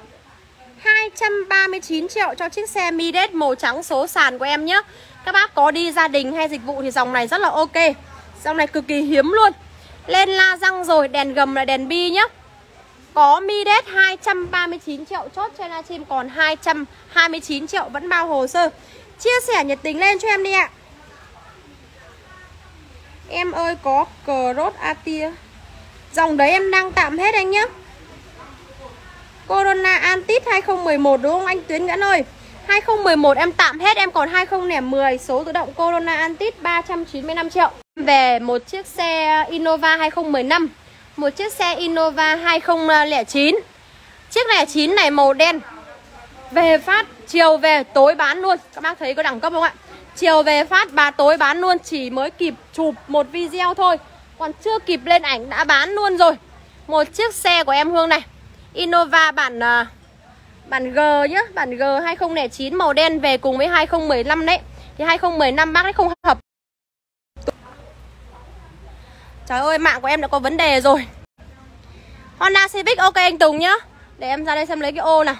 239 triệu cho chiếc xe Mides màu trắng số sàn của em nhé. Các bác có đi gia đình hay dịch vụ thì dòng này rất là ok. Dòng này cực kỳ hiếm luôn. Lên la răng rồi, đèn gầm là đèn bi nhé. Có mi 239 triệu Chốt trên livestream còn 229 triệu Vẫn bao hồ sơ. Chia sẻ nhiệt tình lên cho em đi ạ. Em ơi, có cờ rốt Atia. Dòng đấy em đang tạm hết anh nhé Corona Antit 2011 đúng không anh Tuyến Ngãn ơi? 2011 em tạm hết, em còn 2010 Số tự động Corona Antit 395 triệu. Về một chiếc xe Innova 2015 Một chiếc xe Innova 2009 Chiếc này 9 này màu đen. Về phát, chiều về, tối bán luôn. Các bác thấy có đẳng cấp không ạ? Chiều về phát bà tối bán luôn Chỉ mới kịp chụp một video thôi Còn chưa kịp lên ảnh đã bán luôn rồi Một chiếc xe của em Hương này Innova bản à, bản G nhá, bản G 2009 màu đen về cùng với 2015 đấy. Thì 2015 bác ấy không hợp. Trời ơi, mạng của em đã có vấn đề rồi. Honda Civic ok anh Tùng nhá. Để em ra đây xem lấy cái ô nào.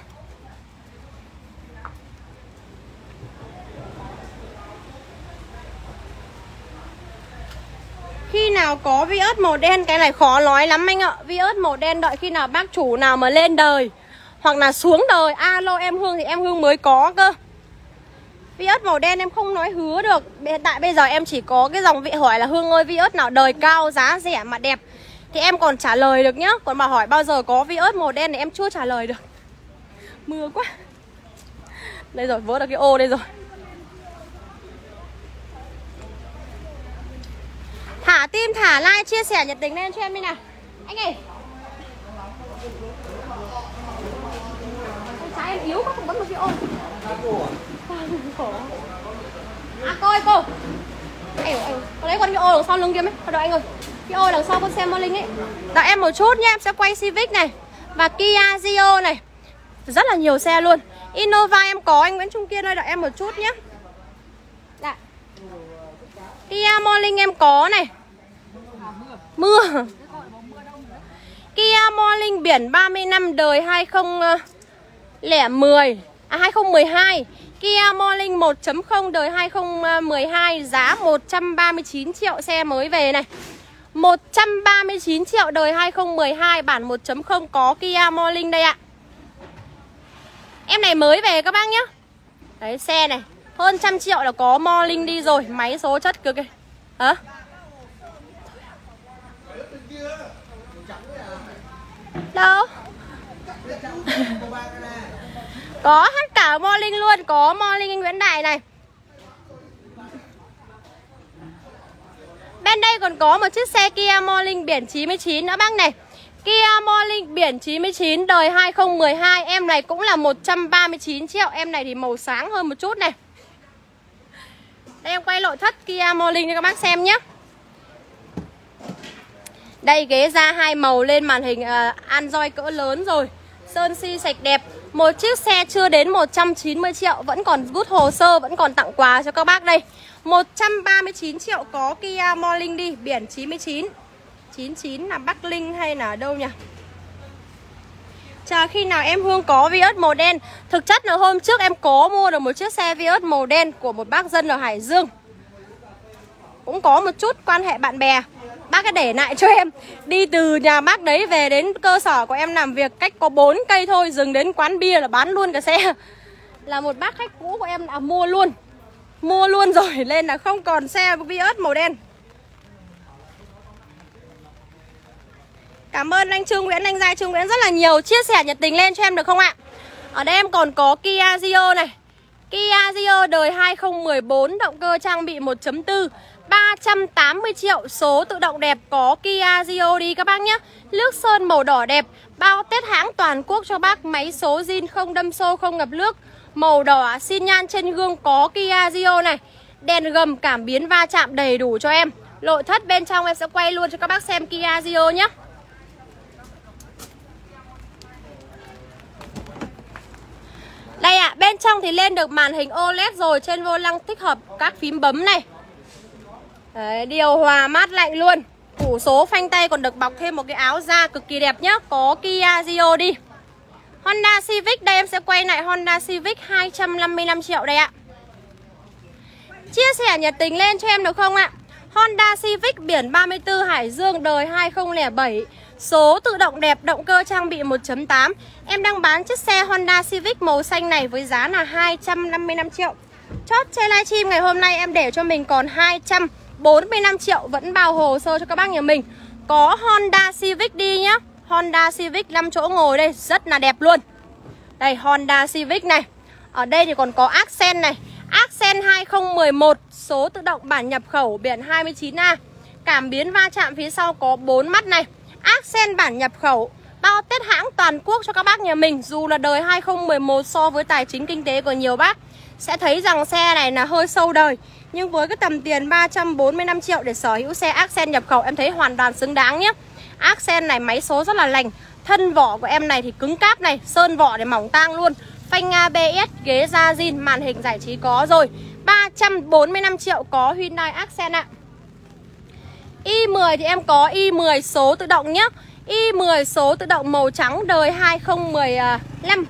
Khi nào có Vios màu đen, Cái này khó nói lắm anh ạ. Vios màu đen đợi khi nào bác chủ nào mà lên đời, Hoặc là xuống đời. Alo, em Hương thì em Hương mới có cơ. Vios màu đen em không nói hứa được. Hiện tại bây giờ em chỉ có cái dòng vị hỏi là, Hương ơi Vios nào đời cao, giá rẻ mà đẹp? Thì em còn trả lời được nhá. Còn mà hỏi bao giờ có Vios màu đen thì em chưa trả lời được. Mưa quá. Đây rồi, vỡ được cái ô đây rồi. Thả tim, thả like, chia sẻ nhiệt tình lên cho em đi nào. Anh ơi. Trái em yếu quá không bấm được cái ôm. À cô ơi cô. Anh ơi, Có lấy con cái ô đằng sau lưng kia mấy. Đợi anh ơi. Cái ô đằng sau con xem linh ấy. Đợi em một chút nha Em sẽ quay Civic này Và Kia Rio này. Rất là nhiều xe luôn. Innova em có anh Nguyễn Trung Kiên ơi Đợi em một chút nhé Kia Morning em có này. Mưa. Kia Morning biển 30 năm đời 2010 ờ, À 2012 Kia Morning 1.0 đời 2012 Giá 139 triệu xe mới về này. 139 triệu đời 2012 Bản 1.0 có Kia Morning đây ạ. Em này mới về các bác nhá. Đấy, xe này hơn trăm triệu là có mo linh đi rồi, Máy số chất cực kì Hả? Đâu? [LAUGHS] có hết cả mo linh luôn, Có mo linh Nguyễn Đại này Bên đây còn có một chiếc xe Kia Morning biển 99 nữa bác này Kia Morning biển 99 đời 2012 Em này cũng là 139 triệu, Em này thì màu sáng hơn một chút này đây em quay nội thất Kia Morning cho các bác xem nhé. Đây ghế da hai màu lên màn hình ờ, uh, Android cỡ lớn rồi. Sơn si sạch đẹp. Một chiếc xe chưa đến 190 triệu Vẫn còn rút hồ sơ Vẫn còn tặng quà cho các bác đây. 139 triệu có Kia Morning đi Biển 99 99 là Bắc Linh hay là đâu nhỉ? Chờ khi nào em Hương có Vios màu đen? Thực chất là hôm trước em có mua được một chiếc xe Vios màu đen Của một bác dân ở Hải Dương. Cũng có một chút quan hệ bạn bè. Bác đã để lại cho em. Đi từ nhà bác đấy về đến cơ sở của em làm việc Cách có 4 cây thôi, Dừng đến quán bia là bán luôn cả xe. Là một bác khách cũ của em đã mua luôn. Mua luôn rồi [LAUGHS] Nên là không còn xe Vios màu đen. Cảm ơn anh Trương Nguyễn, anh Giai Trương Nguyễn rất là nhiều. Chia sẻ nhiệt tình lên cho em được không ạ? Ở đây em còn có Kia Rio này. Kia Rio đời 2014 Động cơ trang bị 1.4 380 triệu. Số tự động đẹp có Kia Rio đi các bác nhé. Nước sơn màu đỏ đẹp Bao tết hãng toàn quốc cho bác. Máy số zin không đâm xô không ngập nước. Màu đỏ xin nhan trên gương có Kia Rio này. Đèn gầm cảm biến va chạm đầy đủ cho em. Nội thất bên trong em sẽ quay luôn cho các bác xem Kia Rio nhé. Đây ạ, à, bên trong thì lên được màn hình OLED rồi Trên vô lăng tích hợp các phím bấm này. Đấy, điều hòa mát lạnh luôn. Củ số phanh tay còn được bọc thêm một cái áo da cực kỳ đẹp nhá. Có Kia Rio đi. Honda Civic, đây em sẽ quay lại Honda Civic 255 triệu đây ạ. Chia sẻ nhiệt tình lên cho em được không ạ? Honda Civic biển 34 Hải Dương đời 2007 Số tự động đẹp, động cơ trang bị 1.8 Em đang bán chiếc xe Honda Civic màu xanh này với giá là 255 triệu. Chốt trên livestream ngày hôm nay em để cho mình còn 245 triệu Vẫn bao hồ sơ cho các bác nhà mình. Có Honda Civic đi nhá. Honda Civic 5 chỗ ngồi đây Rất là đẹp luôn. Đây Honda Civic này. Ở đây thì còn có Accent này. Accent 2011 Số tự động bản nhập khẩu biển 29A Cảm biến va chạm phía sau có 4 mắt này. Accent bản nhập khẩu Bao tết hãng toàn quốc cho các bác nhà mình Dù là đời 2011 so với tài chính kinh tế của nhiều bác Sẽ thấy rằng xe này là hơi sâu đời. Nhưng với cái tầm tiền 345 triệu để sở hữu xe Accent nhập khẩu Em thấy hoàn toàn xứng đáng nhé. Accent này máy số rất là lành Thân vỏ của em này thì cứng cáp này Sơn vỏ để mỏng tang luôn. Phanh ABS, ghế da zin, màn hình giải trí có rồi. 345 triệu có Hyundai Accent ạ. Y10 thì em có Y10 số tự động nhé Y10 số tự động màu trắng đời 2015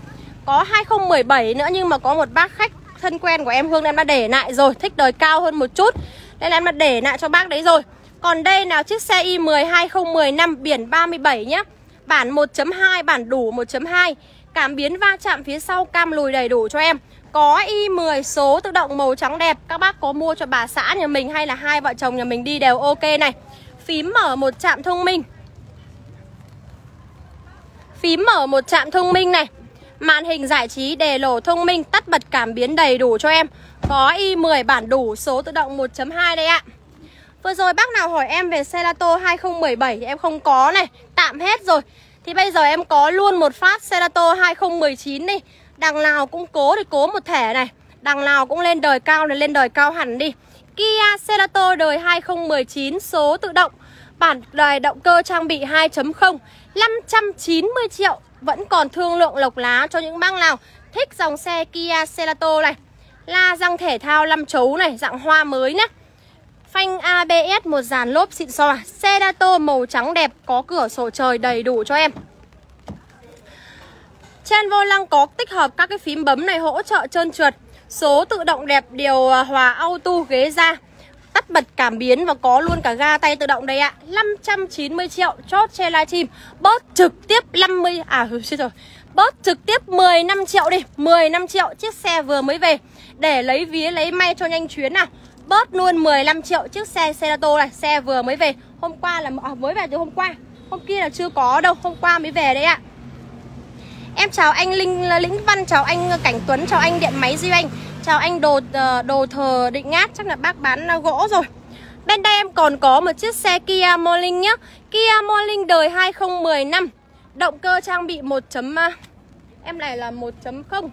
Có 2017 nữa nhưng mà có một bác khách thân quen của em Hương em đã để lại rồi Thích đời cao hơn một chút. Nên em đã để lại cho bác đấy rồi. Còn đây là chiếc xe Y10 2015 biển 37 nhé Bản 1.2, bản đủ 1.2 Cảm biến va chạm phía sau cam lùi đầy đủ cho em. Có Y10 số tự động màu trắng đẹp. Các bác có mua cho bà xã, nhà mình hay là hai vợ chồng nhà mình đi đều ok này. Phím mở một chạm thông minh. Phím mở một chạm thông minh này. Màn hình giải trí đề lổ thông minh, Tắt bật cảm biến đầy đủ cho em. Có Y10 bản đủ số tự động 1.2 đây ạ. Vừa rồi bác nào hỏi em về Celato 2017 thì em không có này. Tạm hết rồi. Thì bây giờ em có luôn một phát Celato 2019 đi. Đằng nào cũng cố thì cố một thẻ này. Đằng nào cũng lên đời cao này lên đời cao hẳn đi. Kia Celato đời 2019 số tự động. Bản đời động cơ trang bị 2.0 590 triệu. Vẫn còn thương lượng lộc lá cho những bác nào Thích dòng xe Kia Celato này. La răng thể thao 5 chấu này, Dạng hoa mới nhé. Phanh ABS một dàn lốp xịn sò. Celato màu trắng đẹp, Có cửa sổ trời đầy đủ cho em. Trên vô lăng có tích hợp các cái phím bấm này hỗ trợ trơn trượt. Số tự động đẹp điều à, hòa auto ghế da. Tắt bật cảm biến và có luôn cả ga tay tự động đây ạ. 590 triệu chốt trên livestream Bớt trực tiếp 50 À ừ, chết rồi Bớt trực tiếp 15 triệu đi. 15 triệu chiếc xe vừa mới về. Để lấy vía lấy may cho nhanh chuyến nào Bớt luôn 15 triệu chiếc xe Cerato này Xe vừa mới về. Hôm qua là à, mới về từ hôm qua. Hôm kia là chưa có đâu Hôm qua mới về đấy ạ. Em chào anh Linh, Lĩnh Văn, Chào anh Cảnh Tuấn, Chào anh Điện Máy Duy Anh, Chào anh đồ ờ, đồ thờ định ngát, Chắc là bác bán ờ, gỗ rồi. Bên đây em còn có một chiếc xe Kia Morning nhá. Kia Morning đời 2015 Động cơ trang bị 1. Ờ, em này là 1.0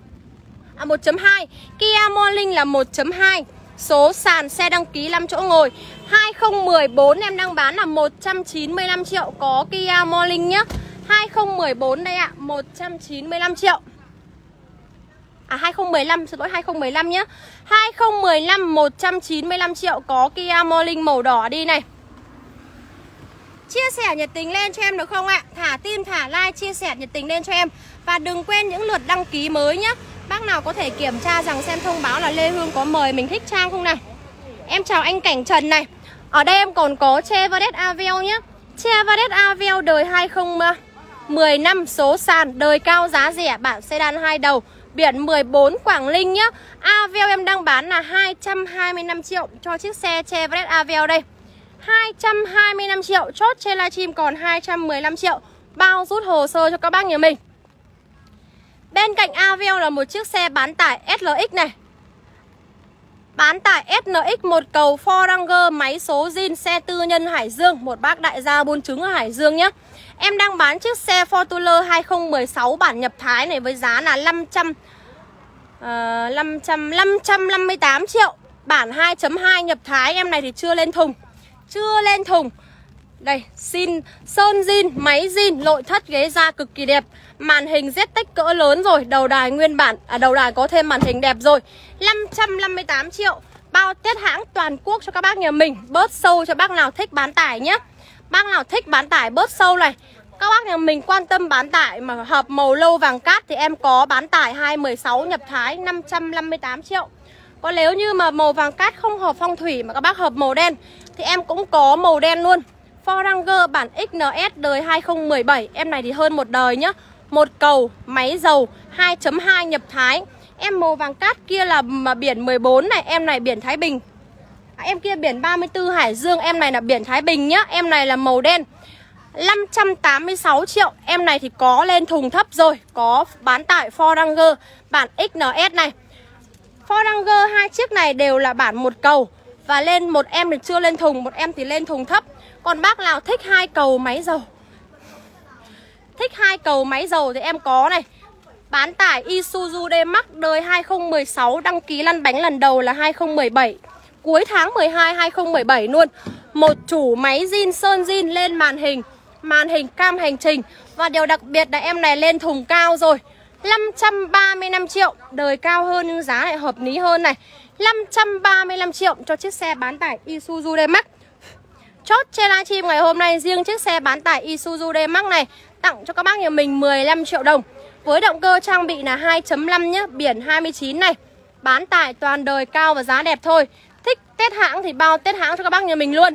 À 1.2 Kia Morning là 1.2 Số sàn xe đăng ký 5 chỗ ngồi. 2014 em đang bán là 195 triệu, Có Kia Morning nhá. 2014 đây ạ 195 triệu. À 2015, xin lỗi 2015 nhé 2015 195 triệu có Kia Morning màu đỏ đi này. Chia sẻ nhiệt tình lên cho em được không ạ? Thả tim, thả like, chia sẻ nhiệt tình lên cho em. Và đừng quên những lượt đăng ký mới nhé Bác nào có thể kiểm tra rằng xem thông báo là Lê Hương có mời mình thích trang không nào? Em chào anh Cảnh Trần này. Ở đây em còn có Chevrolet Aveo nhé Chevrolet Aveo đời 10 năm số sàn Đời cao giá rẻ bản sedan hai đầu, Biển 14 Quảng Ninh nhá. Aveo em đang bán là 225 triệu cho chiếc xe Chevrolet Aveo đây. 225 triệu, Chốt trên livestream còn 215 triệu. Bao rút hồ sơ cho các bác nhà mình. Bên cạnh Aveo là một chiếc xe bán tải SLX này. Bán tải SNX một cầu Ford Ranger máy số zin xe tư nhân Hải Dương. Một bác đại gia buôn trứng ở Hải Dương nhé Em đang bán chiếc xe Fortuner 2016 bản nhập Thái này với giá là 500 uh, 500 558 triệu. Bản 2.2 nhập Thái em này thì chưa lên thùng. Chưa lên thùng. Đây, xin sơn zin, máy zin, nội thất ghế da cực kỳ đẹp. Màn hình ZTEC cỡ lớn rồi, đầu đài nguyên bản, à đầu đài có thêm màn hình đẹp rồi. 558 triệu. Bao tiết hãng toàn quốc cho các bác nhà mình Bớt sâu cho bác nào thích bán tải nhé Bác nào thích bán tải bớt sâu này. Các bác nhà mình quan tâm bán tải mà hợp màu lâu vàng cát Thì em có bán tải 216 nhập thái 558 triệu. Còn nếu như mà màu vàng cát không hợp phong thủy mà các bác hợp màu đen Thì em cũng có màu đen luôn. Foranger bản XNS đời 2017 Em này thì hơn một đời nhá. Một cầu, máy dầu 2.2 nhập thái. Em màu vàng cát kia là mà biển 14 này Em này biển Thái Bình. À, em kia biển 34 Hải Dương, Em này là biển Thái Bình nhá. Em này là màu đen. 586 triệu. Em này thì có lên thùng thấp rồi. Có bán tại Ford Ranger Bản XNS này. Ford Ranger hai chiếc này đều là bản một cầu. Và lên một em thì chưa lên thùng, Một em thì lên thùng thấp. Còn bác nào thích hai cầu máy dầu. Thích hai cầu máy dầu thì em có này. Bán tải Isuzu D-Max đời 2016 Đăng ký lăn bánh lần đầu là 2017 Cuối tháng 12 2017 luôn. Một chủ máy zin, sơn zin lên màn hình Màn hình cam hành trình. Và điều đặc biệt là em này lên thùng cao rồi. 535 triệu. Đời cao hơn nhưng giá lại hợp lý hơn này. 535 triệu cho chiếc xe bán tải Isuzu D-Max Chốt trên livestream ngày hôm nay, riêng chiếc xe bán tải Isuzu D-Max này tặng cho các bác nhà mình 15 triệu đồng. Với động cơ trang bị là 2.5 nhé Biển 29 này. Bán tải toàn đời cao và giá đẹp thôi. Tết hãng thì bao Tết hãng cho các bác nhà mình luôn.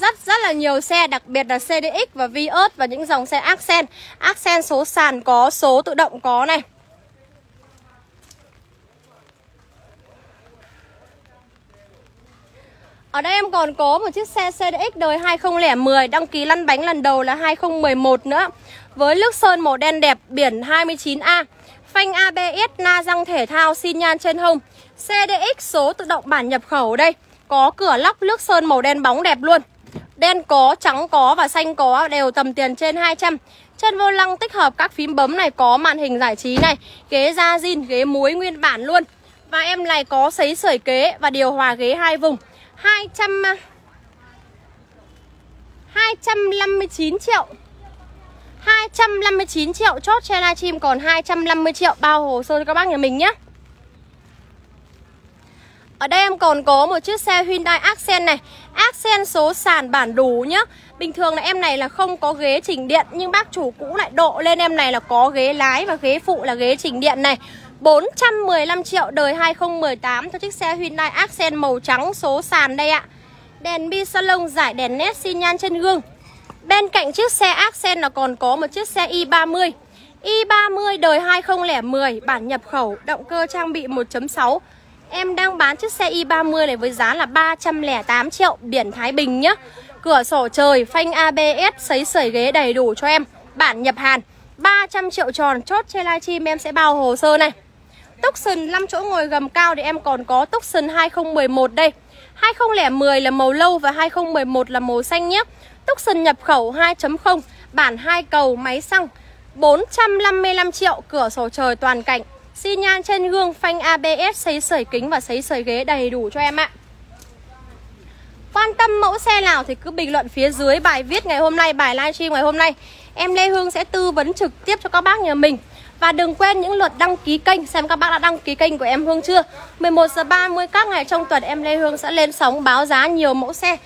Rất rất là nhiều xe, đặc biệt là CDX và Vios và những dòng xe Accent. Accent số sàn có, số tự động có này. Ở đây em còn có một chiếc xe CDX đời 2010 Đăng ký lăn bánh lần đầu là 2011 nữa. Với nước sơn màu đen đẹp, biển 29A Phanh ABS na răng thể thao xin nhan trên hông. CDX số tự động bản nhập khẩu đây. Có cửa lóc nước sơn màu đen bóng đẹp luôn. Đen có, trắng có và xanh có đều tầm tiền trên 200 Chân vô lăng tích hợp các phím bấm này Có màn hình giải trí này Ghế da zin, ghế muối nguyên bản luôn. Và em này có sấy sưởi kế và điều hòa ghế hai vùng. 200 259 triệu. 259 triệu, chốt trên livestream còn 250 triệu. Bao hồ sơ cho các bác nhà mình nhé. Ở đây em còn có một chiếc xe Hyundai Accent này. Accent số sàn bản đủ nhá. Bình thường là em này là không có ghế chỉnh điện, Nhưng bác chủ cũ lại độ lên em này là có ghế lái và ghế phụ là ghế chỉnh điện này. 415 triệu đời 2018 cho chiếc xe Hyundai Accent màu trắng số sàn đây ạ. Đèn bi salon giải đèn nét xi nhan trên gương. Bên cạnh chiếc xe Accent là còn có một chiếc xe i30. i30 đời 2010 bản nhập khẩu, động cơ trang bị 1.6. Em đang bán chiếc xe i30 này với giá là 308 triệu biển Thái Bình nhá. Cửa sổ trời, phanh ABS, sấy sẩy ghế đầy đủ cho em. Bản nhập Hàn 300 triệu tròn chốt trên livestream em sẽ bao hồ sơ này. Tucson 5 chỗ ngồi gầm cao thì em còn có Tucson 2011 đây 2010 là màu lâu và 2011 là màu xanh nhé Tucson nhập khẩu 2.0 Bản 2 cầu máy xăng 455 triệu, cửa sổ trời toàn cảnh. Xi nhan trên gương phanh ABS Sấy sởi kính và sấy sởi ghế đầy đủ cho em ạ. Quan tâm mẫu xe nào thì cứ bình luận phía dưới bài viết ngày hôm nay, Bài livestream ngày hôm nay. Em Lê Hương sẽ tư vấn trực tiếp cho các bác nhà mình. Và đừng quên những lượt đăng ký kênh, Xem các bác đã đăng ký kênh của em Hương chưa? 11 giờ 30 các ngày trong tuần, em Lê Hương sẽ lên sóng báo giá nhiều mẫu xe.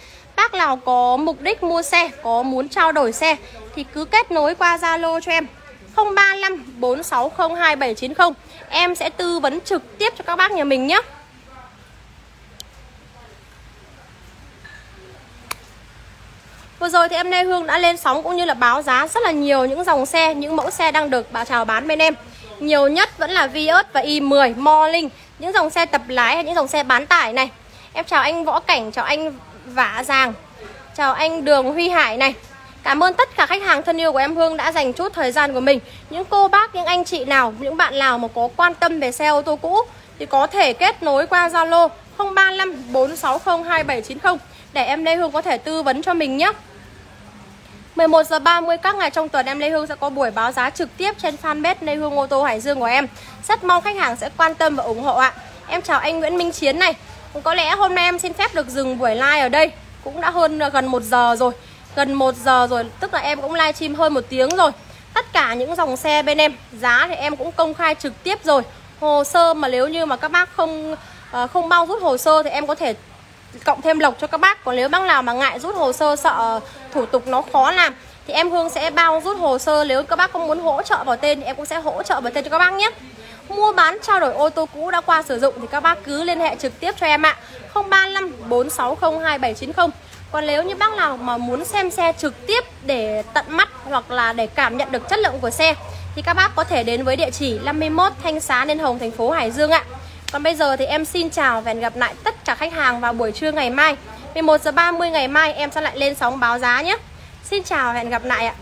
Bác nào có mục đích mua xe Có muốn trao đổi xe Thì cứ kết nối qua Zalo cho em 035 460 2790 Em sẽ tư vấn trực tiếp cho các bác nhà mình nhé Vừa rồi thì em Lê Hương đã lên sóng cũng như là báo giá rất là nhiều những dòng xe, những mẫu xe đang được bà chào bán bên em. Nhiều nhất vẫn là Vios và i10, Morning, những dòng xe tập lái hay những dòng xe bán tải này. Em chào anh Võ Cảnh, chào anh Vả Giàng, chào anh Đường Huy Hải này. Cảm ơn tất cả khách hàng thân yêu của em Hương đã dành chút thời gian của mình. Những cô bác, những anh chị nào, những bạn nào mà có quan tâm về xe ô tô cũ thì có thể kết nối qua Zalo 035 460 2790 để em Lê Hương có thể tư vấn cho mình nhé. 11 giờ 30 các ngày trong tuần em Lê Hương sẽ có buổi báo giá trực tiếp trên fanpage Lê Hương ô tô Hải Dương của em. Rất mong khách hàng sẽ quan tâm và ủng hộ ạ. Em chào anh Nguyễn Minh Chiến này. Có lẽ hôm nay em xin phép được dừng buổi live ở đây. Cũng đã hơn gần 1 giờ rồi. Gần 1 giờ rồi, tức là em cũng live stream hơn một tiếng rồi. Tất cả những dòng xe bên em, giá thì em cũng công khai trực tiếp rồi. Hồ sơ mà nếu như mà các bác không uh, không bao rút hồ sơ thì em có thể cộng thêm lộc cho các bác còn nếu bác nào mà ngại rút hồ sơ sợ thủ tục nó khó làm thì em Hương sẽ bao rút hồ sơ nếu các bác không muốn hỗ trợ vào tên thì em cũng sẽ hỗ trợ vào tên cho các bác nhé mua bán, trao đổi ô tô cũ đã qua sử dụng thì các bác cứ liên hệ trực tiếp cho em ạ 035 460 2790 còn nếu như bác nào mà muốn xem xe trực tiếp để tận mắt hoặc là để cảm nhận được chất lượng của xe, thì các bác có thể đến với địa chỉ 51 Thanh Xá liên Hồng, thành phố Hải Dương ạ. Còn bây giờ thì em xin chào và hẹn gặp lại tất cả khách hàng vào buổi trưa ngày mai. 11 giờ 30 ngày mai em sẽ lại lên sóng báo giá nhé. Xin chào và hẹn gặp lại ạ.